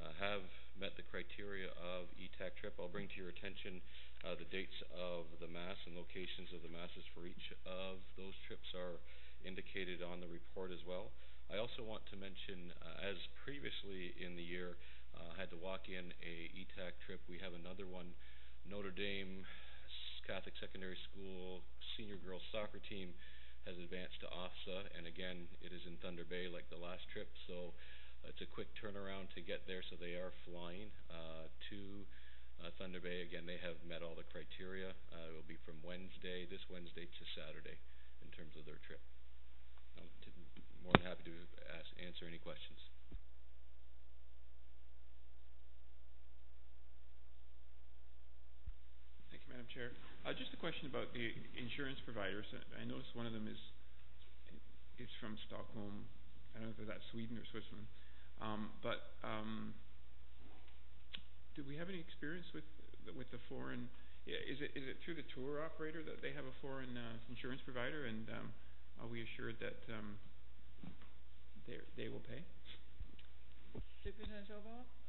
uh, have met the criteria of ETAC trip. I'll bring to your attention uh, the dates of the mass and locations of the masses for each of those trips are indicated on the report as well. I also want to mention, as previously in the year, uh, had to walk in a ETAC trip. We have another one, Notre Dame Catholic Secondary School senior girls soccer team has advanced to OFSAA, and again, it is in Thunder Bay like the last trip, so it's a quick turnaround to get there. So they are flying uh, to uh, Thunder Bay. Again, they have met all the criteria. Uh, it will be from Wednesday, this Wednesday to Saturday, in terms of their trip. I'm more than happy to ask, answer any questions. You, Madam Chair. Uh, just a question about the insurance providers. I noticed one of them is from Stockholm. I don't know if that's Sweden or Switzerland. Um, but um, do we have any experience with with the foreign? Is it is it through the tour operator that they have a foreign uh, insurance provider, and um, are we assured that they they will pay? Superintendent?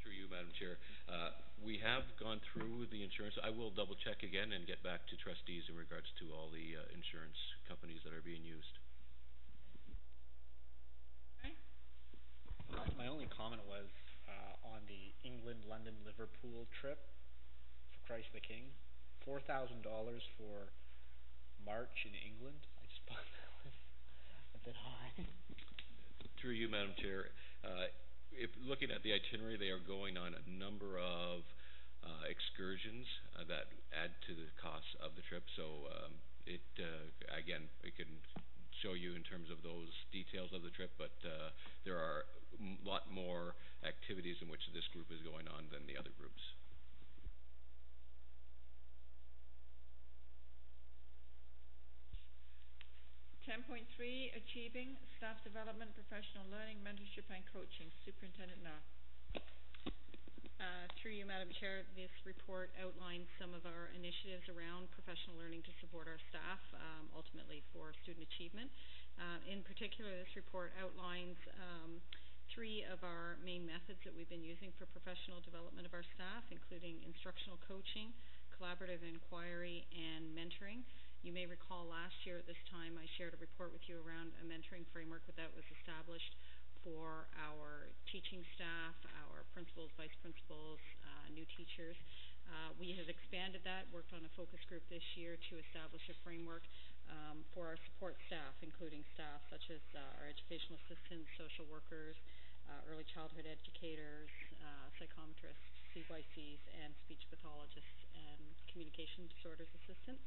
Through you, Madam Chair. Uh, we have gone through the insurance. I will double check again and get back to trustees in regards to all the uh, insurance companies that are being used. My only comment was uh, on the England, London, Liverpool trip for Christ the King. Four thousand dollars for March in England. I just thought that was a bit high. Through you, Madam Chair. Uh, if looking at the itinerary, they are going on a number of uh, excursions uh, that add to the cost of the trip. So um, it uh, again, we can show you in terms of those details of the trip, but uh, there are a lot more activities in which this group is going on than the other groups. 10.3, Achieving Staff Development, Professional Learning, Mentorship and Coaching. Superintendent Knott. Uh, through you, Madam Chair, this report outlines some of our initiatives around professional learning to support our staff, um, ultimately for student achievement. Uh, in particular, this report outlines um, three of our main methods that we've been using for professional development of our staff, including instructional coaching, collaborative inquiry, and mentoring. You may recall last year at this time I shared a report with you around a mentoring framework that was established for our teaching staff, our principals, vice principals, uh, new teachers. Uh, we have expanded that, worked on a focus group this year to establish a framework um, for our support staff, including staff such as uh, our educational assistants, social workers, uh, early childhood educators, uh, psychometrists, CYCs, and speech pathologists and communication disorders assistants.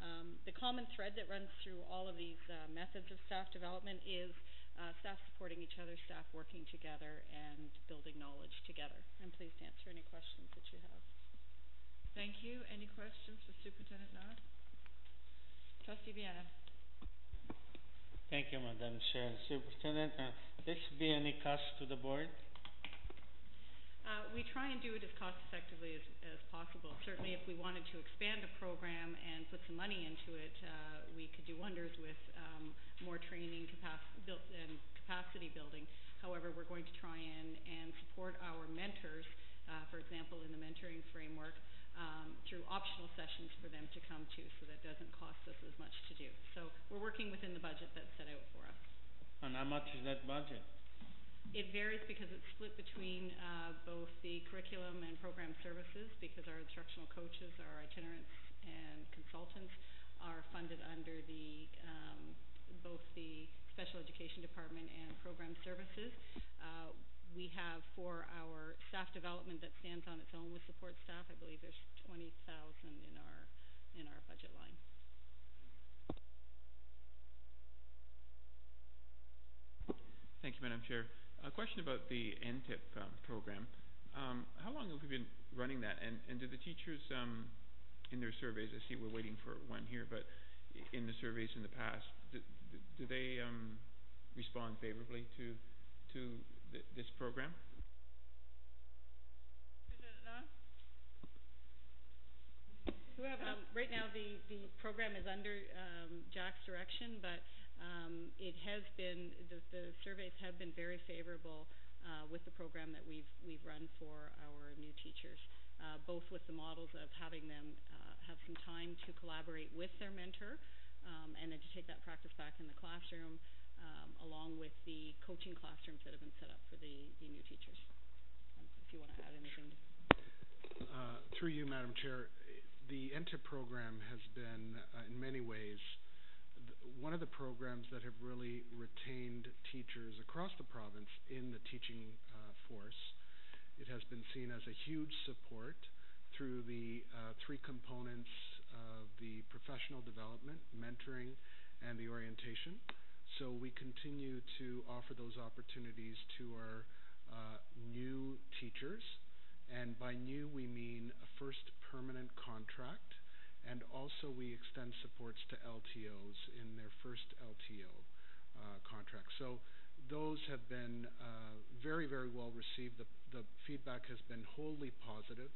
Um, the common thread that runs through all of these uh, methods of staff development is uh, staff supporting each other, staff working together, and building knowledge together. I'm pleased to answer any questions that you have. Thank you. Any questions for Superintendent Knott? Trustee Viana. Thank you, Madam Chair. and Superintendent, uh, this be any cost to the board? Uh, we try and do it as cost effectively as, possible. Certainly, if we wanted to expand a program and put some money into it, uh, we could do wonders with um, more training and capacity building. However, we're going to try and, and support our mentors, uh, for example, in the mentoring framework, um, through optional sessions for them to come to, so that doesn't cost us as much to do. So we're working within the budget that's set out for us. And how much is that budget? It varies because it's split between uh, both the curriculum and program services because our instructional coaches, our itinerants and consultants are funded under the um, both the special education department and program services. Uh, we have for our staff development that stands on its own with support staff, I believe there's 20,000 in our in our budget line. Thank you, Madam Chair. A question about the NTIP um, program. Um, how long have we been running that? And, and do the teachers, um, in their surveys, I see we're waiting for one here, but in the surveys in the past, do, do they um, respond favorably to to th- this program? Um, right now, the, the program is under um, Jack's direction, but um, it has been the, the surveys have been very favorable uh, with the program that we've we've run for our new teachers, uh, both with the models of having them uh, have some time to collaborate with their mentor, um, and then to take that practice back in the classroom, um, along with the coaching classrooms that have been set up for the, the new teachers. Um, if you want to add anything. Uh, through you, Madam Chair, the NTIP program has been, uh, in many ways, one of the programs that have really retained teachers across the province in the teaching uh, force. It has been seen as a huge support through the uh, three components of the professional development, mentoring, and the orientation. So we continue to offer those opportunities to our uh, new teachers. And by new, we mean a first permanent contract and also we extend supports to LTOs in their first LTO uh, contract. So those have been uh, very, very well received. The, the feedback has been wholly positive,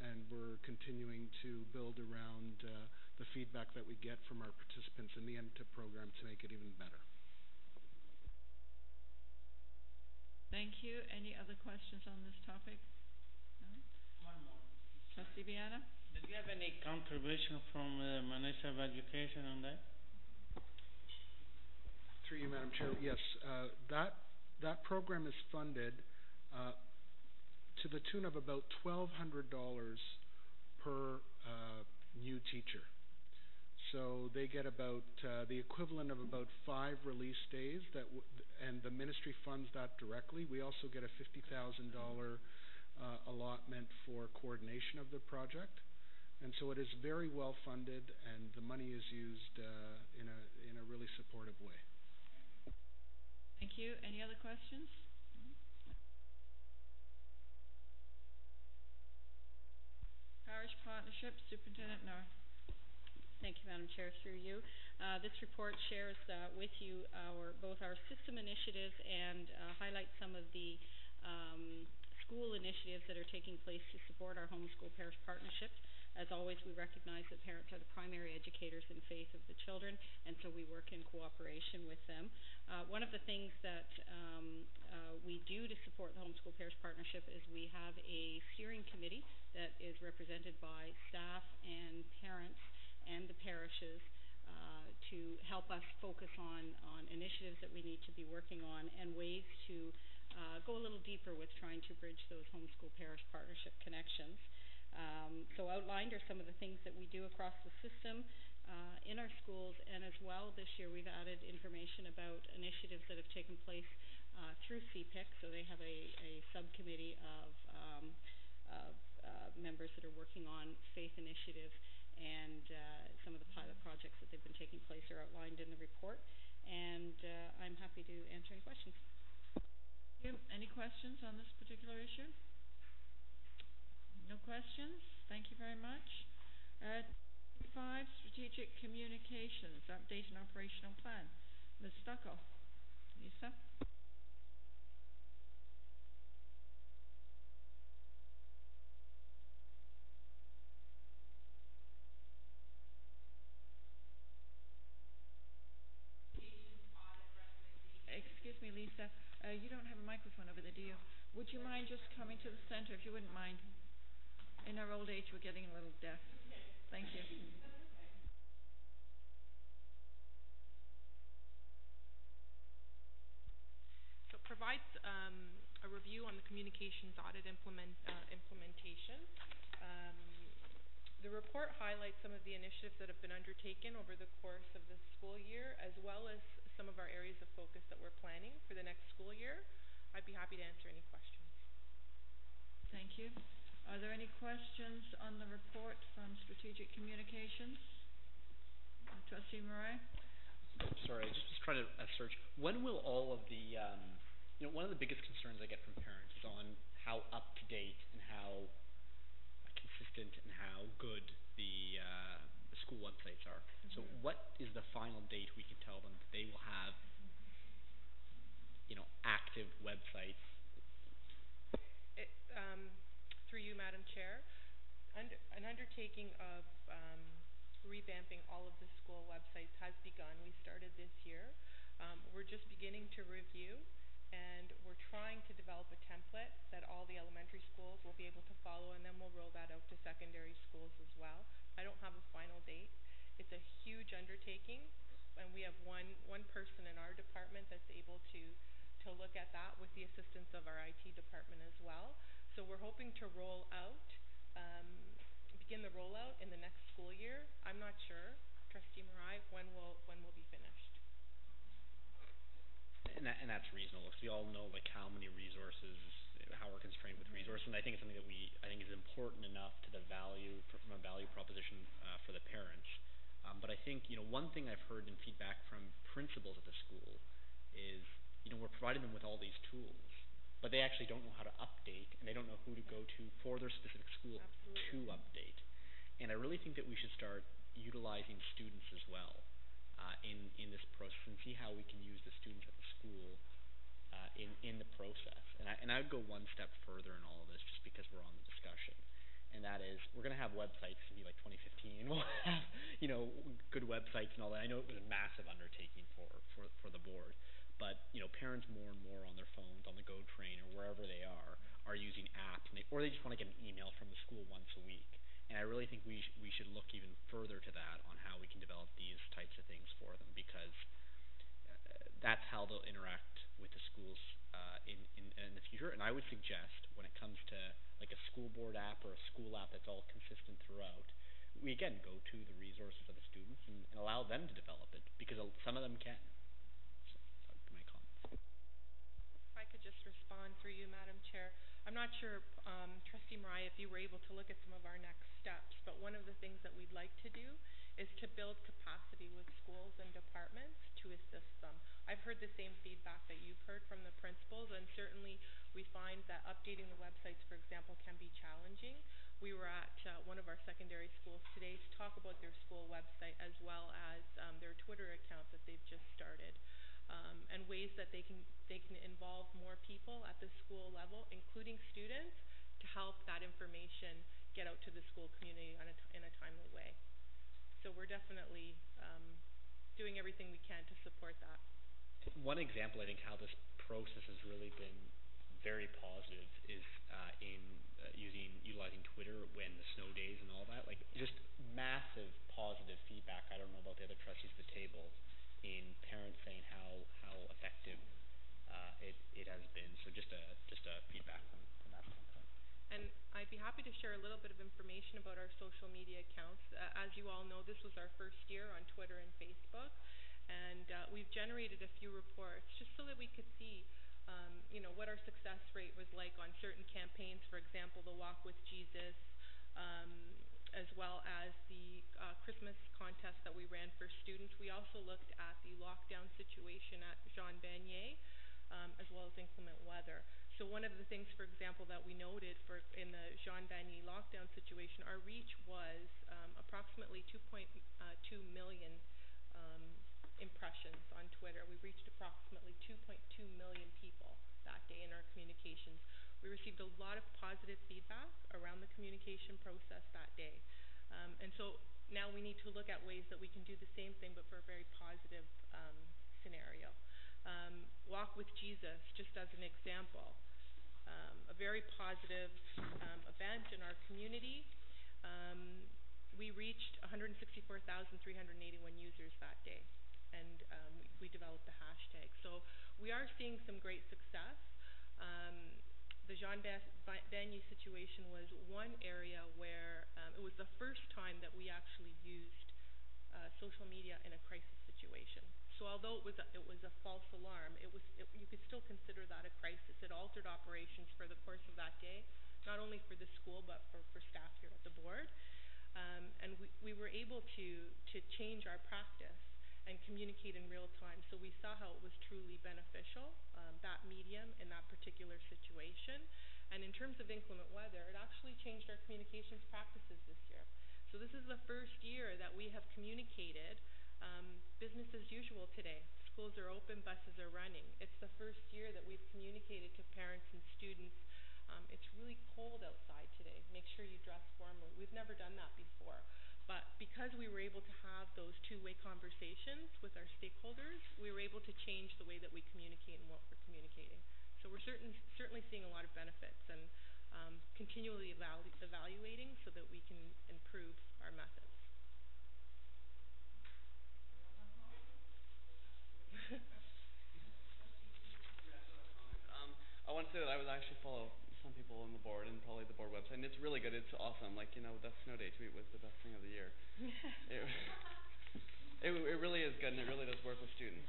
and we're continuing to build around uh, the feedback that we get from our participants in the NTIP program to make it even better. Thank you. Any other questions on this topic? No? One more. Trustee Viana? Did you have any contribution from the Minister of Education on that? Through you, Madam Chair, yes. Uh, that that program is funded uh, to the tune of about twelve hundred dollars per uh, new teacher. So they get about uh, the equivalent of about five release days that, and the ministry funds that directly. We also get a fifty thousand dollar uh, allotment for coordination of the project. And so it is very well funded, and the money is used uh, in a in a really supportive way. Thank you. Any other questions? Parish Partnership, Superintendent Narr. Thank you, Madam Chair. Through you, uh, this report shares uh, with you our both our system initiatives and uh, highlights some of the um, school initiatives that are taking place to support our homeschool parish partnerships. As always, we recognize that parents are the primary educators in faith of the children, and so we work in cooperation with them. Uh, one of the things that um, uh, we do to support the Homeschool Parish Partnership is we have a steering committee that is represented by staff and parents and the parishes uh, to help us focus on, on initiatives that we need to be working on and ways to uh, go a little deeper with trying to bridge those homeschool parish partnership connections. Um, so outlined are some of the things that we do across the system uh, in our schools, and as well this year we've added information about initiatives that have taken place uh, through CPIC. So they have a, a subcommittee of, um, of uh, members that are working on faith initiatives, and uh, some of the pilot projects that they've been taking place are outlined in the report. And uh, I'm happy to answer any questions. Any questions on this particular issue? No questions? Thank you very much. Uh, five, strategic communications, update and operational plan. Ms. Stucco. Lisa? Excuse me, Lisa. Uh, you don't have a microphone over there, do you? Would you mind just coming to the center, if you wouldn't mind? In our old age, we're getting a little deaf. Thank you. So it provides um, a review on the communications audit implement, uh, implementation. Um, the report highlights some of the initiatives that have been undertaken over the course of the school year, as well as some of our areas of focus that we're planning for the next school year. I'd be happy to answer any questions. Thank you. Are there any questions on the report from Strategic Communications? Trustee Marai? Sorry, just, just trying to uh, search. When will all of the, um, you know, one of the biggest concerns I get from parents is on how up to date and how consistent and how good the, uh, the school websites are. So, what is the final date we can tell them that they will have, you know, active websites? It, um, through you, Madam Chair, under, an undertaking of um, revamping all of the school websites has begun. We started this year. Um, we're just beginning to review and we're trying to develop a template that all the elementary schools will be able to follow and then we'll roll that out to secondary schools as well. I don't have a final date. It's a huge undertaking and we have one one person in our department that's able to to look at that with the assistance of our IT department as well. So we're hoping to roll out um, begin the rollout in the next school year. I'm not sure, Trustee Marai, when will when will be finished. And that and that's reasonable because we all know like how many resources how we're constrained with resources. And I think it's something that we I think is important enough to the value for, from a value proposition uh, for the parents. Um, but I think you know one thing I've heard in feedback from principals at the school is you know we're providing them with all these tools but they actually don't know how to update and they don't know who to go to for their specific school Absolutely. to update and I really think that we should start utilizing students as well uh, in in this process and see how we can use the students at the school uh, in in the process. And I and I would go one step further in all of this, just because we're on the discussion, and that is we're going to have websites. It's going to be like 2015. We'll have you know good websites and all that. I know it was a massive undertaking for for for the board, but you know parents more and more on their phones, on the Go Train or wherever they are, are using apps, and they, or they just want to get an email from the school once a week. And I really think we sh- we should look even further to that on how we can develop these types of things for them because uh, that's how they'll interact with the schools uh, in, in in the future. And I would suggest when it comes to like a school board app or a school app that's all consistent throughout, we again go to the resources of the students and, and allow them to develop it because some of them can. So that would be my comments. If I could just respond through you, Madam Chair. I'm not sure, um, Trustee Marai, if you were able to look at some of our next steps, but one of the things that we'd like to do is to build capacity with schools and departments to assist them. I've heard the same feedback that you've heard from the principals, and certainly we find that updating the websites, for example, can be challenging. We were at uh, one of our secondary schools today to talk about their school website as well as um, their Twitter account that they've just started um, and ways that they can they can involve more people at the school level, including students, to help that information get out to the school community in a, in a timely way. So we're definitely um, doing everything we can to support that. One example, I think, how this process has really been very positive is uh, in uh, using utilizing Twitter when the snow days and all that. Like just massive positive feedback. I don't know about the other trustees at the table in parents saying how how effective uh, it it has been. So just a just a feedback from, from that standpoint. And I'd be happy to share a little bit of information about our social media accounts. Uh, as you all know, this was our first year on Twitter and Facebook, and uh, we've generated a few reports just so that we could see. Um, you know what our success rate was like on certain campaigns, for example, the Walk with Jesus, um, as well as the uh, Christmas contest that we ran for students. We also looked at the lockdown situation at Jean Vanier, um, as well as inclement weather. So one of the things, for example, that we noted for in the Jean Vanier lockdown situation, our reach was um, approximately 2.2 uh, um, impressions on Twitter. We reached approximately 2.2 million people that day in our communications. We received a lot of positive feedback around the communication process that day. Um, and so now we need to look at ways that we can do the same thing but for a very positive um, scenario. Um, Walk with Jesus, just as an example, um, a very positive um, event in our community. Um, we reached 164,381 users that day, and we, we developed the hashtag. So we are seeing some great success. Um, the Jean Vanier situation was one area where um, it was the first time that we actually used uh, social media in a crisis situation. So although it was a, it was a false alarm, it was it, you could still consider that a crisis. It altered operations for the course of that day, not only for the school but for, for staff here at the board. Um, and we, we were able to to change our practice and communicate in real time. So we saw how it was truly beneficial, um, that medium in that particular situation. And in terms of inclement weather, it actually changed our communications practices this year. So this is the first year that we have communicated um, business as usual today. Schools are open, buses are running. It's the first year that we've communicated to parents and students Um, it's really cold outside today. Make sure you dress warmly. We've never done that before. But because we were able to have those two-way conversations with our stakeholders, we were able to change the way that we communicate and what we're communicating. So we're certain, certainly seeing a lot of benefits and um, continually evalu- evaluating so that we can improve our methods. um, I want to say that I was actually follow some people on the board and probably the board website, and it's really good. It's awesome. Like you know, the snow day tweet was the best thing of the year. it, it, it really is good, and it really does work with students.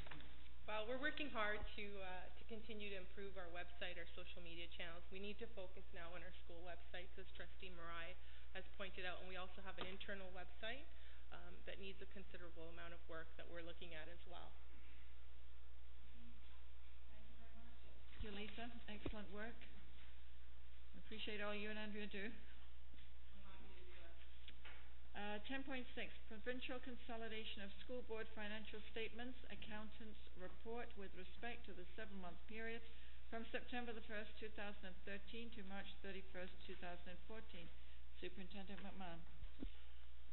Well, we're working hard to uh, to continue to improve our website, our social media channels. We need to focus now on our school websites, as Trustee Marai has pointed out, and we also have an internal website um, that needs a considerable amount of work that we're looking at as well. Thank you, Lisa. Excellent work. Appreciate all you and Andrea do. Uh, 10.6, Provincial Consolidation of School Board Financial Statements, Accountant's Report with respect to the seven-month period from September the 1st, 2013 to March 31st, 2014. Superintendent McMahon.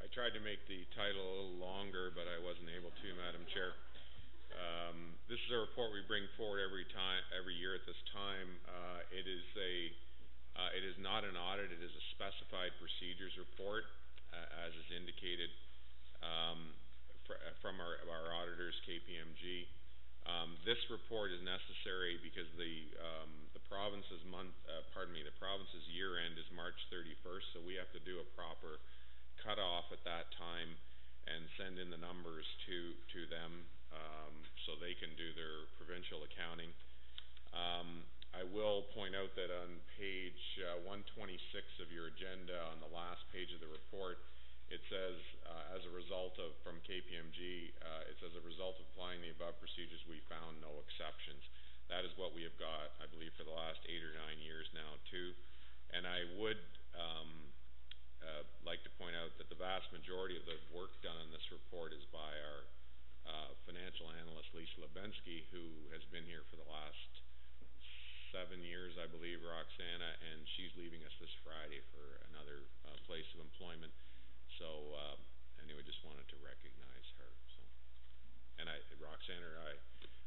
I tried to make the title a little longer, but I wasn't able to, Madam Chair. Um, this is a report we bring forward every time, every year at this time. Uh, it is a, it is not an audit. It is a specified procedures report, uh, as is indicated um, fr- from our, our auditors, KPMG. Um, this report is necessary because the um, the province's month, uh, pardon me, the province's year end is March 31st, so we have to do a proper cutoff at that time and send in the numbers to them so they can do their provincial accounting. I will point out that on page uh, 126 of your agenda, on the last page of the report, it says, uh, as a result of, from KPMG, uh, it says, as a result of applying the above procedures, we found no exceptions. That is what we have got, I believe, for the last eight or nine years now, too. And I would um, uh, like to point out that the vast majority of the work done on this report is by our uh, financial analyst Lisa Lebensky, who has been here for the last seven years, I believe, Roxana, and she's leaving us this Friday for another uh, place of employment. So uh, anyway, just wanted to recognize her. So, and I, Roxana I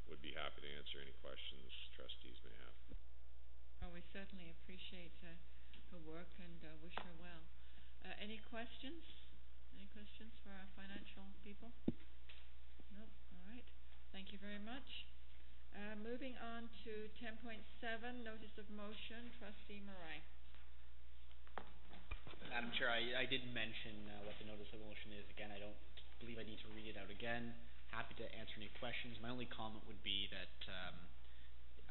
would be happy to answer any questions trustees may have. Well, we certainly appreciate uh, her work and uh, wish her well. Uh, any questions? Any questions for our financial people? Nope. All right. Thank you very much. Uh, moving on to 10.7, notice of motion, Trustee Marai. Madam Chair, I, did mention uh, what the notice of motion is. Again, I don't believe I need to read it out again. Happy to answer any questions. My only comment would be that um,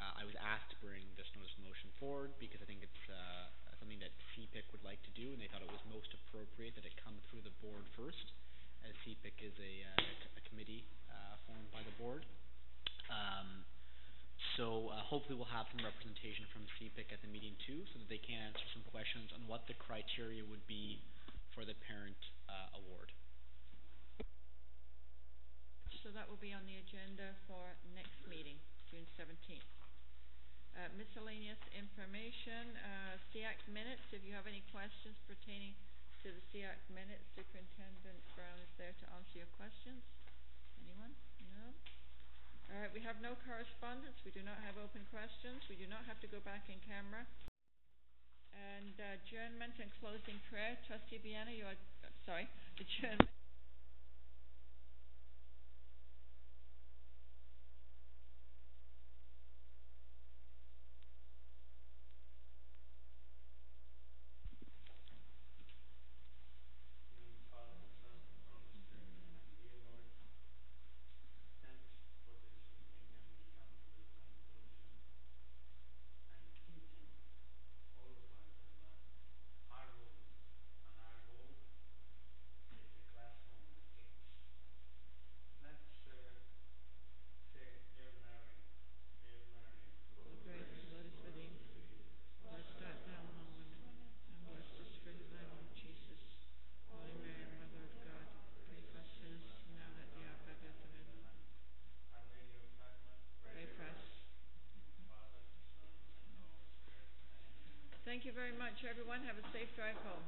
uh, I was asked to bring this notice of motion forward because I think it's something that CPIC would like to do, and they thought it was most appropriate that it come through the board first, as CPIC is a, committee formed by the board. So uh, hopefully we'll have some representation from CPIC at the meeting too, so that they can answer some questions on what the criteria would be for the parent uh, award. So that will be on the agenda for next meeting, June 17th. Uh, miscellaneous information, uh, SEAC minutes. If you have any questions pertaining to the SEAC minutes, Superintendent Brown is there to answer your questions. All right, we have no correspondence. We do not have open questions. We do not have to go back in camera. And uh, adjournment and closing prayer. Trustee Viana, you are, sorry, adjournment. our role and our goal is the class Thank you very much, everyone. Have a safe drive home.